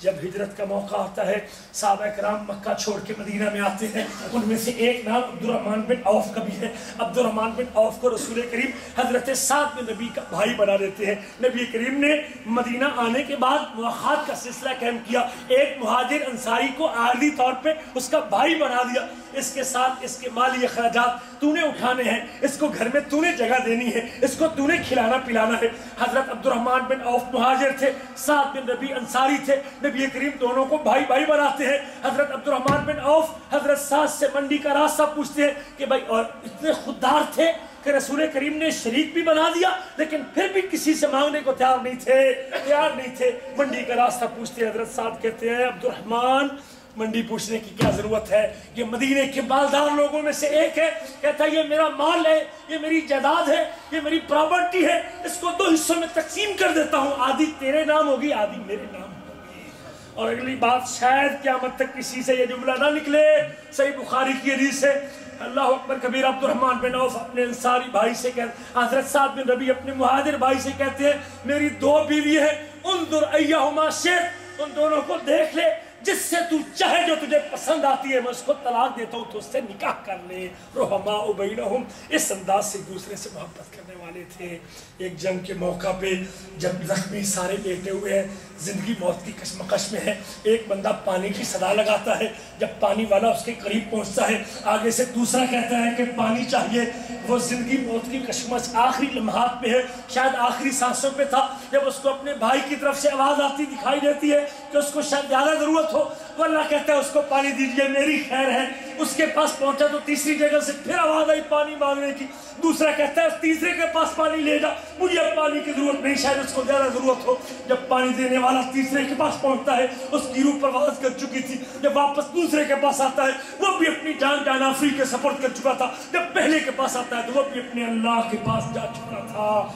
جب ہجرت کا موقع آتا ہے، صحابہ کرام مکہ چھوڑ کے مدینہ میں آتے ہیں۔ ان میں سے ایک نام عبد الرحمن بن عوف کا بھی ہے۔ عبد الرحمن بن عوف کو رسول کریم حضرت سعد بن نبی کا بھائی بنا دیتے ہیں۔ نبی کریم نے مدینہ آنے کے بعد مواخات کا سلسلہ قائم کیا۔ ایک مہاجر انصاری کو عالی طور پہ اس کا بھائی بنا دیا۔ اس کے ساتھ اس کے مالی اخراجات تو نے اٹھانے ہیں۔ اس کو گھر میں تو نے جگہ دینی ہے۔ اس کو تو نے کھلانا پلانا ہے۔ حضرت عبد الرحمن بن عوف مہاجر تھے، سعد بن نبی انصاری تھے۔ نبی کریم دونوں کو بھائی بھائی بناتے ہیں۔ حضرت عبد الرحمن بن عوف، حضرت سعد سے منڈی کا راستہ پوچھتے ہیں کہ بھائی، اور اتنے خوددار تھے کہ رسول کریم نے شریک بھی بنا دیا، لیکن پھر بھی کسی سے مانگنے کو تیار نہیں تھے، تیار نہیں تھے۔ منڈی کا راستہ پوچھتے ہیں، حضرت سعد کہتے ہیں عبد الرحمن منڈی پوچھنے کی کیا ضرورت ہے؟ یہ مدینے کے مالدار لوگوں میں سے ایک ہے، کہتا ہے، یہ میرا مال ہے، یہ میری جائیداد ہے، یہ میری پراپرٹی ہے، اس کو دو حصوں میں تقسیم کر دیتا ہوں۔ آدھی تیرے نام ہوگی، آدھی میرے نام ہوگی۔ اور اگلی بات، شاید قیامت تک کسی سے یہ جملہ نہ نکلے۔ صحیح بخاری کی حدیث ہے، اللہ اکبر کبیر عبد الرحمن بن عوف اپنے انصاری بھائی سے کہتے حضرت سعد بن ربی اپنے مہاجر بھائی سے کہتے ہیں، میری دو بیوی ہے انظر ایہما شیخ ان دونوں کو دیکھ لے۔ جس سے تو چاہے جو تجھے پسند آتی ہے، میں اس کو طلاق دیتا ہوں، تو اس سے نکاح کر لے۔ رحما بینہم، اس انداز سے دوسرے سے محبت کرنے والے تھے۔ ایک جنگ کے موقع پہ جب زخمی سارے بیٹھے ہوئے ہیں زندگی موت کی کشمکش میں ہے۔ ایک بندہ پانی کی صدا لگاتا ہے، جب پانی والا اس کے قریب پہنچتا ہے، آگے سے دوسرا کہتا ہے کہ پانی چاہیے۔ وہ زندگی موت کی کشمکش آخری لمحات پہ ہے۔ شاید آخری سانسوں پہ تھا۔ جب اس کو اپنے بھائی کی طرف سے آواز آتی، دکھائی دیتی ہے کہ کہ اس کو شاید زیادہ ضرورت ہو تو اللہ کہتا ہے اس کو پانی دیجیے، میری خیر ہے۔ اس کے پاس پہنچا تو تیسری جگہ سے پھر آواز آئی پانی مانگنے کی۔ دوسرا کہتا ہے، تیسرے کے پاس پانی لے جا۔ مجھے اب پانی کی ضرورت نہیں، شاید اس کو زیادہ ضرورت ہو۔ جب پانی دینے والا تیسرے کے پاس پہنچتا ہے، اس کی روح پرواز کر چکی تھی۔ جب واپس دوسرے کے پاس آتا ہے، وہ بھی اپنی جان جانافری کے سپورٹ کر چکا تھا۔ جب پہلے کے پاس آتا ہے تو وہ بھی اپنے اللہ کے پاس جا چکا تھا۔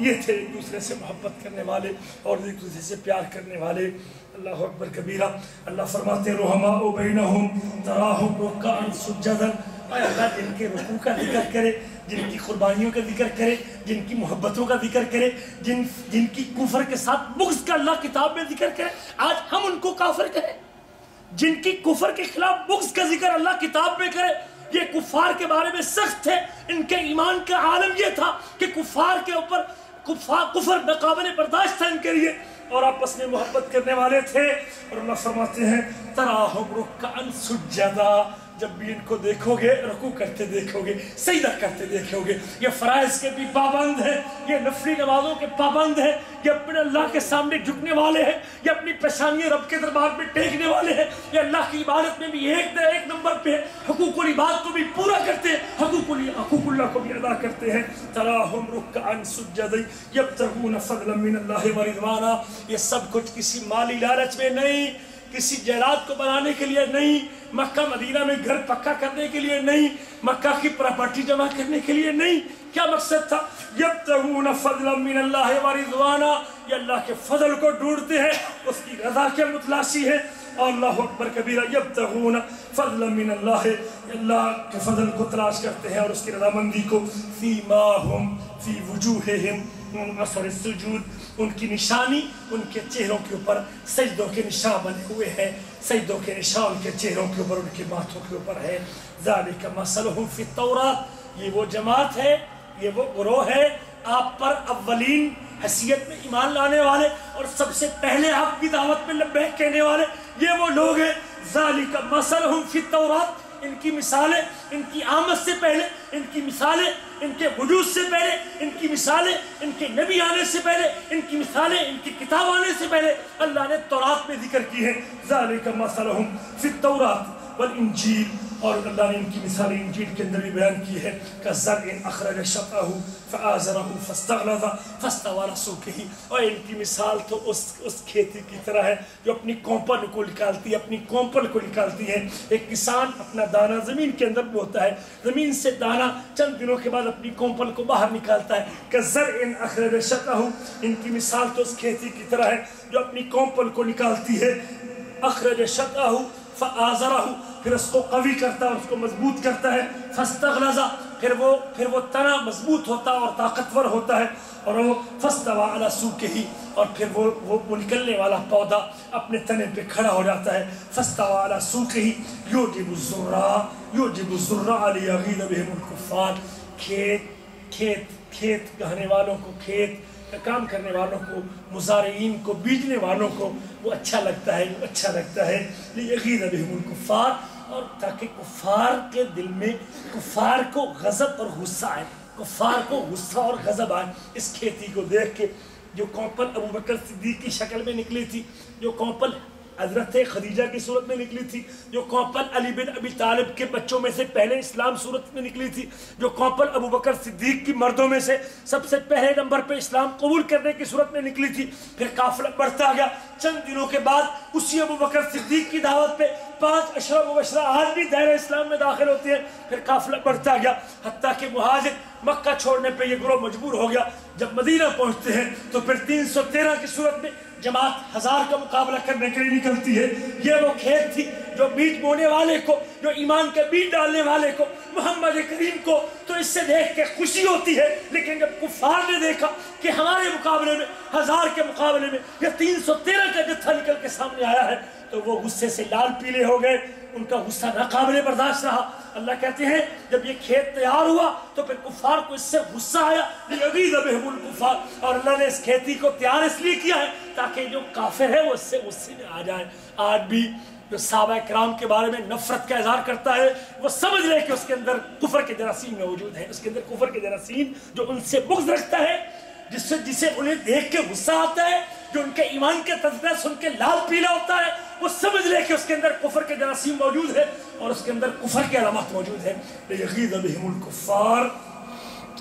یہ تھے ایک دوسرے سے محبت کرنے والے اور ایک دوسرے سے پیار کرنے والے۔ اللہ اکبر کبیرہ، اللہ فرماتے رحما او بینہم تراہم رکعن سجدن اے اللہ جن کے رکوع کا ذکر کرے، جن کی قربانیوں کا ذکر کرے، جن کی محبتوں کا ذکر کرے، جن جن کی کفر کے ساتھ بغض کا اللہ کتاب میں ذکر کرے، آج ہم ان کو کافر کہیں۔ جن کی کفر کے خلاف بغض کا ذکر اللہ کتاب میں کرے، یہ کفار کے بارے میں سخت ہے۔ ان کے ایمان کا عالم یہ تھا کہ کفار کے اوپر کفر ناقابل برداشت تھا ان کے لیے۔ اور آپس میں محبت کرنے والے تھے اور اللہ فرماتے ہیں تراہم رکعن سجدہ جب بھی ان کو دیکھو گے رکوع کرتے دیکھو گے سجدہ کرتے دیکھو گے یہ فرائض کے بھی پابند ہیں، یہ نفلی نمازوں کے پابند ہیں، یہ اپنے اللہ کے سامنے جھکنے والے ہیں، یہ اپنی پیشانی رب کے دربار میں ٹیکنے والے ہیں، یہ اللہ کی عبادت میں بھی ایک نہ ایک نمبر پہ حقوق العباد کو بھی پورا کرتے ہیں، حقوق حقوق اللہ کو بھی ادا کرتے ہیں۔ تراہم رکعن سجدی یبتغون فضلا من اللہ ورضوانا یہ سب کچھ کسی مالی لالچ میں نہیں کسی جہرات کو بنانے کے لیے نہیں، مکہ، مدینہ میں گھر پکا کرنے کے لیے نہیں، مکہ کی پراپرٹی جمع کرنے کے لیے نہیں۔ کیا مقصد تھا؟ یبتغون فضلا من اللہ ورضوانا یہ اللہ کے فضل کو ڈھونڈتے ہیں، اس کی رضا کے متلاشی ہے اور اللہ اکبر کبیرہ، یبتغون فضلا من اللہ۔ اللہ کے فضل کو تلاش کرتے ہیں اور اس کی رضا مندی کو فی ما ہم فی وجوہہم اثر السجود ان کی نشانی ان کے چہروں کے اوپر، سجدوں کے نشان بنے ہوئے ہیں۔ سجدوں کے نشان ان کے چہروں کے اوپر، ان کے ماتھوں کے اوپر ہے ذالک مثلہم فی التورات۔ یہ وہ جماعت ہے، یہ وہ گروہ ہے۔ آپ پر اولین حیثیت میں ایمان لانے والے اور سب سے پہلے آپ کی دعوت میں لبیک کہنے والے یہ وہ لوگ ہیں۔ ذالک مثلہم فی التورات۔ ان کی مثالیں، ان کی آمد سے پہلے، ان کی مثالیں ان کے وجود سے پہلے، ان کی مثالیں، ان کے نبی آنے سے پہلے، ان کی مثالیں، ان کی کتاب آنے سے پہلے اللہ نے تورات میں ذکر کی ہے ذالک مثلہم فی التورات والانجیل۔ اور اللہ نے ان کی مثال انجیل کے اندر بھی بیان کی ہے کہ زرع اخرج شطعہ فآزرہ فاستغلظ، فاستوى رسوکہ اور ان کی مثال تو اس اس کھیتی کی طرح ہے جو اپنی کومپل کو نکالتی ہے، اپنی کومپل کو نکالتی ہے۔ ایک کسان اپنا دانہ زمین کے اندر بوتا ہے، زمین سے دانہ چند دنوں کے بعد اپنی کومپل کو باہر نکالتا ہے۔ کہ زرع اخرج شطعہ ان کی مثال تو اس کھیتی کی طرح ہے جو اپنی کومپل کو نکالتی ہے۔ اخرج شطعہ فآزرہ پھر اس کو قوی کرتا ہے اس کو مضبوط کرتا ہے فستغلظ پھر وہ پھر وہ تنا مضبوط ہوتا ہے اور طاقتور ہوتا ہے، اور وہ فستوا علی سوکہی، اور پھر وہ وہ نکلنے والا پودا اپنے تنے پہ کھڑا ہو جاتا ہے فستوا علی سوکہی، یوجب الزرع یوجب الزرع علی یغید بهم الکفار، کھیت کھیت کھیت گہنے والوں کو، کھیت کام کرنے والوں کو، مزارعین کو، بیجنے والوں کو وہ اچھا لگتا ہے وہ اچھا لگتا ہے لیغید بهم الکفار اور تاکہ کفار کے دل میں کفار کو غضب اور غصہ آئے، کفار کو غصہ اور غضب آئے۔ اس کھیتی کو دیکھ کے جو کوپل ابو بکر صدیق کی شکل میں نکلی تھی، جو کوپل حضرت خدیجہ کی صورت میں نکلی تھی، جو کوپل علی بن ابی طالب کے بچوں میں سے پہلے اسلام صورت میں نکلی تھی، جو کوپل ابو بکر صدیق کی مردوں میں سے سب سے پہلے نمبر پہ اسلام قبول کرنے کی صورت میں نکلی تھی۔ پھر قافلہ بڑھتا گیا۔ چند دنوں کے بعد اسی ابو بکر صدیق کی دعوت پہ پانچ اشرف مبشرہ آج بھی دائرہ اسلام میں داخل ہوتی ہیں۔ پھر قافلہ بڑھتا گیا۔ حتیٰ کہ مہاجر مکہ چھوڑنے پہ یہ گروہ مجبور ہو گیا۔ جب مدینہ پہنچتے ہیں تو پھر تین سو تیرہ کی صورت میں جماعت ہزار کا مقابلہ کرنے کے لیے نکلتی ہے۔ یہ وہ کھیت تھی جو بیج بونے والے کو، جو ایمان کے بیج ڈالنے والے کو، محمد کریم کو۔ تو اس سے دیکھ کے خوشی ہوتی ہے۔ لیکن جب کفار نے دیکھا کہ ہمارے مقابلے میں، ہزار کے مقابلے میں یہ تین سو تیرہ کا جتھا نکل کے سامنے آیا ہے، تو وہ غصے سے لال پیلے ہو گئے۔ ان کا غصہ ناقابل برداشت رہا۔ اللہ کہتے ہیں، جب یہ کھیت تیار ہوا، تو پھر کفار کو اس سے غصہ آیا۔ اور اللہ نے اس کھیتی کو تیار اس لیے کیا ہے تاکہ جو کافر ہے وہ اس سے غصے میں آ جائے آج بھی جو صحابہ کرام کے بارے میں نفرت کا اظہار کرتا ہے، وہ سمجھ لے کہ اس کے اندر کفر کے جراثیم موجود ہے اس کے اندر کفر کے جراثیم جو ان سے بغض رکھتا ہے، جس سے جسے انہیں دیکھ کے غصہ آتا ہے، جو ان کے ایمان کے تذکرہ سن کے لال پیلا ہوتا ہے، وہ سمجھ لے کہ اس کے اندر کفر کے جراثیم موجود ہے اور اس کے اندر کفر کے علامات موجود ہیں۔ لیغیظ بہم الکفار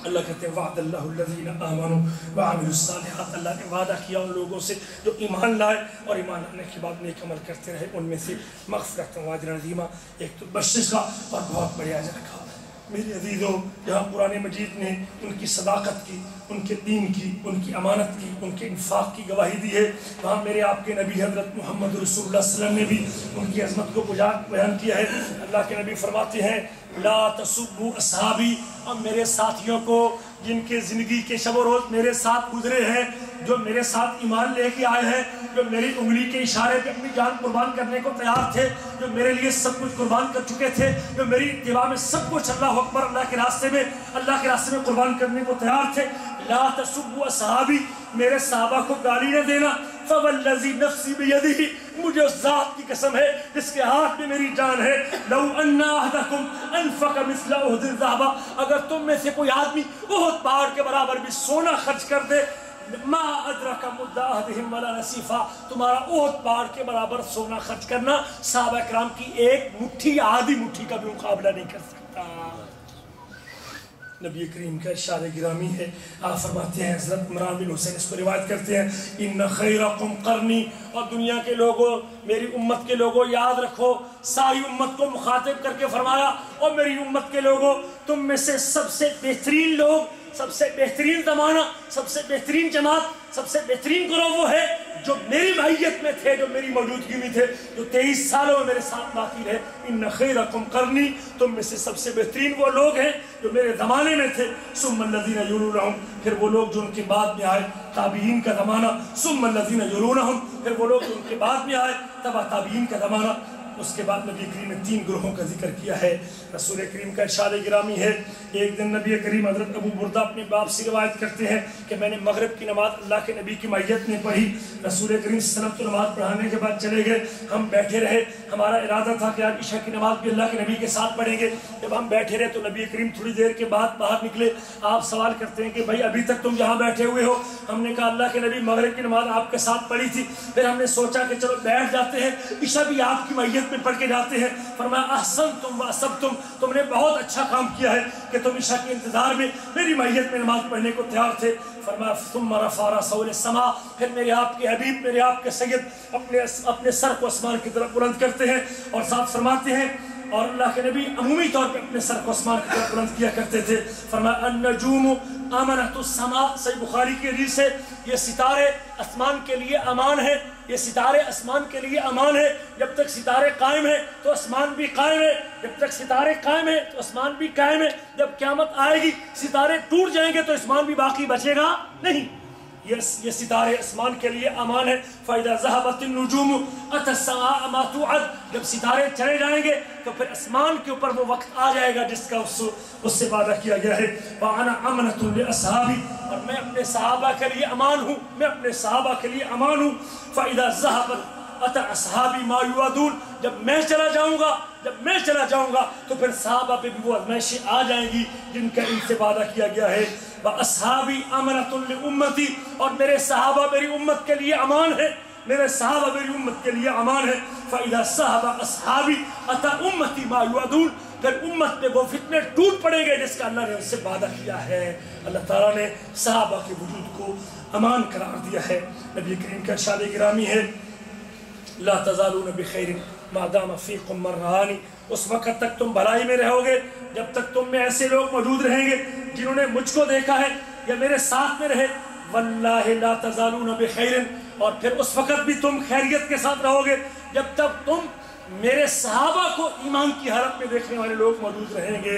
اللہ کہتے ہیں، وعد اللہ الذین آمنوا وعملوا الصالحات، اللہ نے وعدہ کیا ان لوگوں سے جو ایمان لائے اور ایمان لانے کے بعد نیک عمل کرتے رہے، ان میں سے مغفرت واجر عظیمہ، ایک تو بخشش کا اور بہت بڑے اجر کا۔ میرے عزیزوں جہاں قرآن مجید نے ان کی صداقت کی، ان کے دین کی، ان کی امانت کی، ان کے انفاق کی گواہی دی ہے۔ وہاں میرے آپ کے نبی حضرت محمد رسول اللہ اللہ علیہ وسلم نے بھی ان کی عظمت کو بیان کیا ہے۔ اللہ کے نبی فرماتے ہیں لا تسبو اصحابی۔ اور میرے ساتھیوں کو جن کے زندگی کے شب و روز میرے ساتھ گزرے ہیں، جو میرے ساتھ ایمان لے کے آئے ہیں، جو میری انگلی کے اشارے پہ اپنی جان قربان کرنے کو تیار تھے، جو میرے لیے سب کچھ قربان کر چکے تھے، جو میری اتباع میں سب کچھ اللہ اکبر، اللہ کے راستے میں، اللہ کے راستے میں قربان کرنے کو تیار تھے۔ لا تسبو اصحابی، میرے صحابہ کو گالی نہ دینا فوالذی نفسی بیدی مجھے اس ذات کی قسم ہے جس کے ہاتھ میں میری جان ہے۔ لو ان احدکم انفق مثل احد الذهب اگر تم میں سے کوئی آدمی احد پہاڑ کے برابر بھی سونا خرچ کر دے، ما ادرک مدہ احدہم ولا نصیفہ تمہارا احد پہاڑ کے برابر سونا خرچ کرنا صحابہ کرام کی ایک مٹھی، آدھی مٹھی کا بھی مقابلہ نہیں کر سکتا۔ نبی کریم کا ارشاد گرامی ہے۔ آپ فرماتے ہیں، حضرت عمران بن حسین اس کو روایت کرتے ہیں، ان خیرکم قرنی اور دنیا کے لوگوں، میری امت کے لوگوں، یاد رکھو، ساری امت کو مخاطب کر کے فرمایا، اور میری امت کے لوگوں، تم میں سے سب سے بہترین لوگ، سب سے بہترین زمانہ، سب سے بہترین جماعت، سب سے بہترین گروہ وہ ہے۔ جو میری معیت میں تھے، جو میری موجودگی میں تھے، جو تیئیس سالوں میں میرے ساتھ باقی رہے۔ ان خیرکم کرنی تم میں سے سب سے بہترین وہ لوگ ہیں جو میرے زمانے میں تھے۔ سم الذین یلونہم، پھر وہ لوگ جو ان کے بعد میں آئے، تابعین کا زمانہ۔ سم الذین یلونہم، پھر وہ لوگ جو ان کے بعد میں آئے تبا تابعین کا زمانہ۔ اس کے بعد نبی کریم نے تین گروہوں کا ذکر کیا ہے۔ رسول کریم کا ارشاد گرامی ہے۔ ایک دن نبی کریم حضرت ابو بردہ اپنے باپ سے روایت کرتے ہیں کہ میں نے مغرب کی نماز اللہ کے نبی کی معیت میں پڑھی۔ رسول کریم صلی تو نماز پڑھانے کے بعد چلے گئے۔ ہم بیٹھے رہے۔ ہمارا ارادہ تھا کہ آج عشاء کی نماز بھی اللہ کے نبی کے ساتھ پڑھیں گے۔ جب ہم بیٹھے رہے تو نبی کریم تھوڑی دیر کے بعد باہر نکلے۔ آپ سوال کرتے ہیں کہ بھائی ابھی تک تم یہاں بیٹھے ہوئے ہو؟ ہم نے کہا اللہ کے نبی مغرب کی نماز آپ کے ساتھ پڑھی تھی۔ پھر ہم نے سوچا کہ چلو بیٹھ جاتے ہیں۔ عشاء بھی آپ کی معیت میں پڑھ کے جاتے ہیں، فرمایا احسن تم و سب تم تم نے بہت اچھا کام کیا ہے کہ تم عشاء کے انتظار میں میری معیت میں نماز پڑھنے کو تیار تھے۔ فرمایا، ثم رفع رسول السما پھر میرے آپ کے حبیب، میرے آپ کے سید اپنے اپنے سر کو اسمان کی طرف بلند کرتے ہیں اور ساتھ فرماتے ہیں، اور اللہ کے نبی عمومی طور پہ اپنے سر کو اسمان کی طرف بلند کیا کرتے تھے۔ فرمایا، النجوم امنت السما صحیح بخاری کی حدیث سے یہ ستارے اسمان کے لیے امان ہے یہ ستارے اسمان کے لیے امان ہے۔ جب تک ستارے قائم ہیں تو اسمان بھی قائم ہے۔ جب تک ستارے قائم ہیں تو اسمان بھی قائم ہے۔ جب قیامت آئے گی ستارے ٹوٹ جائیں گے تو اسمان بھی باقی بچے گا نہیں۔ یہ ستارے اسمان کے لیے امان ہے۔ فائدہ ذہبت النجوم ما توعد۔ جب ستارے چلے جائیں گے تو پھر اسمان کے اوپر وہ وقت آ جائے گا جس کا اس, سے وعدہ کیا گیا ہے۔ وانا امنۃ لاصحابی اور میں اپنے صحابہ کے لیے امان ہوں، میں اپنے صحابہ کے لیے امان ہوں۔ فائدہ ذہبت اتى اصحابی ما یوعدون جب میں چلا جاؤں گا، جب میں چلا جاؤں گا، تو پھر صحابہ پہ بھی وہ ازمائشیں آ جائیں گی، جن کا ان سے وعدہ کیا گیا ہے۔ اصحابی امنت امتی اور میرے صحابہ میری امت کے لیے امان ہے۔ میرے صحابہ میری امت کے لیے امان ہے۔ فَإِذَا صَحَبَ أَصْحَابِ أَتَا أُمَّتِ مَا يُعَدُونَ پھر امت پہ وہ فتنے ٹوٹ پڑیں گے جس کا اللہ نے اس سے وعدہ کیا ہے۔ اللہ تعالیٰ نے صحابہ کے وجود کو امان قرار دیا ہے۔ نبی کریم کا ارشاد گرامی ہے، لا تزالون بخیر ما دام فیکم مرہانی اس وقت تک تم بھلائی میں رہو گے، جب تک تم میں ایسے لوگ موجود رہیں گے جنہوں نے مجھ کو دیکھا ہے یا میرے ساتھ میں رہے۔ واللہ لا تزالون بخیر۔ اور پھر اس وقت بھی تم خیریت کے ساتھ رہو گے، جب تک تم میرے صحابہ کو ایمان کی حالت میں دیکھنے والے لوگ موجود رہیں گے۔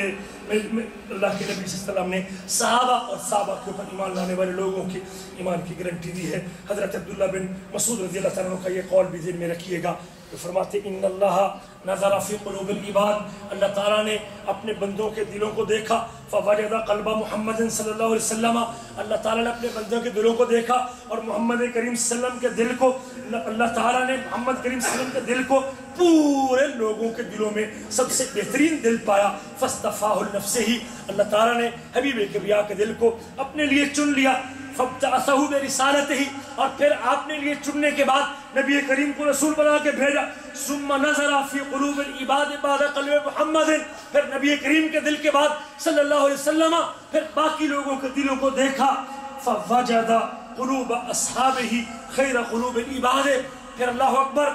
اللہ کے نبی صلی اللہ علیہ وسلم نے صحابہ اور صحابہ کے اوپر ایمان لانے والے لوگوں کی ایمان کی گارنٹی دی ہے۔ حضرت عبداللہ بن مسعود رضی اللہ تعالیٰ کا یہ قول بھی ذہن میں رکھیے گا۔ تو فرماتے ان اللہ نظر فی قلوب العباد اللہ تعالیٰ نے اپنے بندوں کے دلوں کو دیکھا۔ فوجد قلب محمد صلی اللہ علیہ وسلم۔ اللہ تعالیٰ نے اپنے بندوں کے دلوں کو دیکھا اور محمد کریم صلی اللہ علیہ وسلم کے دل کو اللہ تعالیٰ نے محمد کریم صلی اللہ علیہ وسلم کے دل کو پورے لوگوں کے دلوں میں سب سے بہترین دل پایا فاستفاہ النفس ہی۔ اللہ تعالیٰ نے حبیب کبریا کے دل کو اپنے لیے چن لیا۔ فبتعثہ برسالت ہی۔ اور پھر آپ نے لیے چننے کے بعد نبی کریم کو رسول بنا کے بھیجا۔ ثم نظر فی قلوب العباد بعد قلب محمد۔ پھر نبی کریم کے دل کے بعد صلی اللہ علیہ وسلم، پھر باقی لوگوں کے دلوں کو دیکھا۔ فوجد قلوب اصحابہ خیر قلوب العباد پھر اللہ اکبر،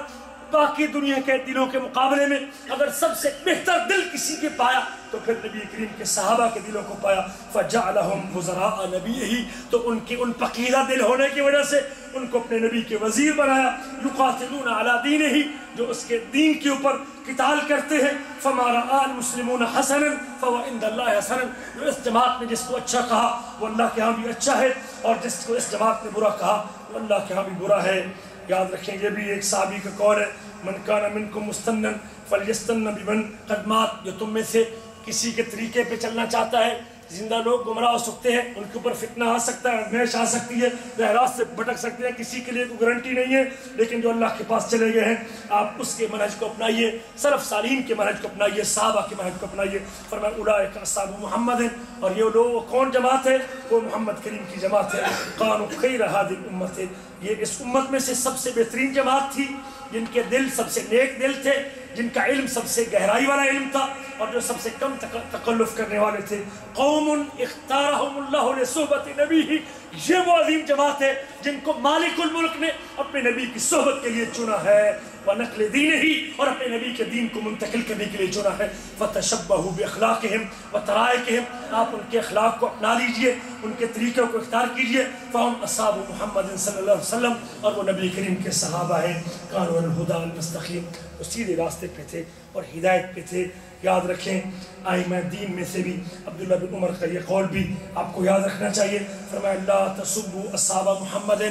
باقی دنیا کے دلوں کے مقابلے میں اگر سب سے بہتر دل کسی کے پایا تو پھر نبی کریم کے صحابہ کے دلوں کو پایا فَجَعْلَهُمْ وُزَرَاءَ نَبِيهِ تو ان کی ان پقیدہ دل ہونے کی وجہ سے ان کو اپنے نبی کے وزیر بنایا۔ يُقَاتِلُونَ عَلَى دِينِهِ جو اس کے دین کے اوپر قتال کرتے ہیں۔ فَمَا رَآ الْمُسْلِمُونَ حَسَنًا فَوَعِنْدَ اللَّهِ حَسَنًا۔ جو اس جماعت نے جس کو اچھا کہا، وہ اللہ کے ہاں بھی اچھا ہے۔ اور جس کو اس جماعت نے برا کہا، وہ اللہ کے ہاں بھی برا ہے۔ یاد رکھیں، یہ بھی ایک صحابی کا قول ہے۔ من کان منکم مستنن، فلیستن بمن قدمات جو تم میں سے کسی کے طریقے پہ چلنا چاہتا ہے، زندہ لوگ گمراہ ہو سکتے ہیں، ان کے اوپر فتنہ آ سکتا ہے ادمیش آ سکتی ہے رہراس سے بھٹک سکتے ہیں، کسی کے لیے کوئی گارنٹی نہیں ہے، لیکن جو اللہ کے پاس چلے گئے ہیں، آپ اس کے منہج کو اپنائیے، صرف سالین کے منہج کو اپنائیے، صحابہ کے منہج کو اپنائیے فرمایا اولئک اصحاب محمد ہیں، اور یہ لوگ کون جماعت ہے؟ وہ محمد کریم کی جماعت ہے، قانو خیر هذه امت ہے۔ یہ اس امت میں سے سب سے بہترین جماعت تھی، جن کے دل سب سے نیک دل تھے جن کا علم سب سے گہرائی والا علم تھا اور جو سب سے کم تکلف کرنے والے تھے. قوم اختارہم اللہ لصحبت صحبت نبی ہی. یہ وہ عظیم جماعت ہے جن کو مالک الملک نے اپنے نبی کی صحبت کے لیے چنا ہے. ونقل دین ہی اور اپنے نبی کے دین کو منتقل کرنے کے لیے چنا ہے فتشبہوا باخلاقہم وطرائقہم آپ ان کے اخلاق کو اپنا لیجیے، ان کے طریقوں کو اختیار کیجیے۔ فہم اصحاب محمد صلی اللہ علیہ وسلم اور وہ نبی کریم کے صحابہ ہیں۔ قانون الہدا المستقیم وہ سیدھے راستے پہ تھے اور ہدایت پہ تھے۔ یاد رکھیں، آئمہ دین میں سے بھی عبداللہ بن عمر کا یہ قول بھی آپ کو یاد رکھنا چاہیے۔ فرمایا اللہ تصبو اصحاب محمد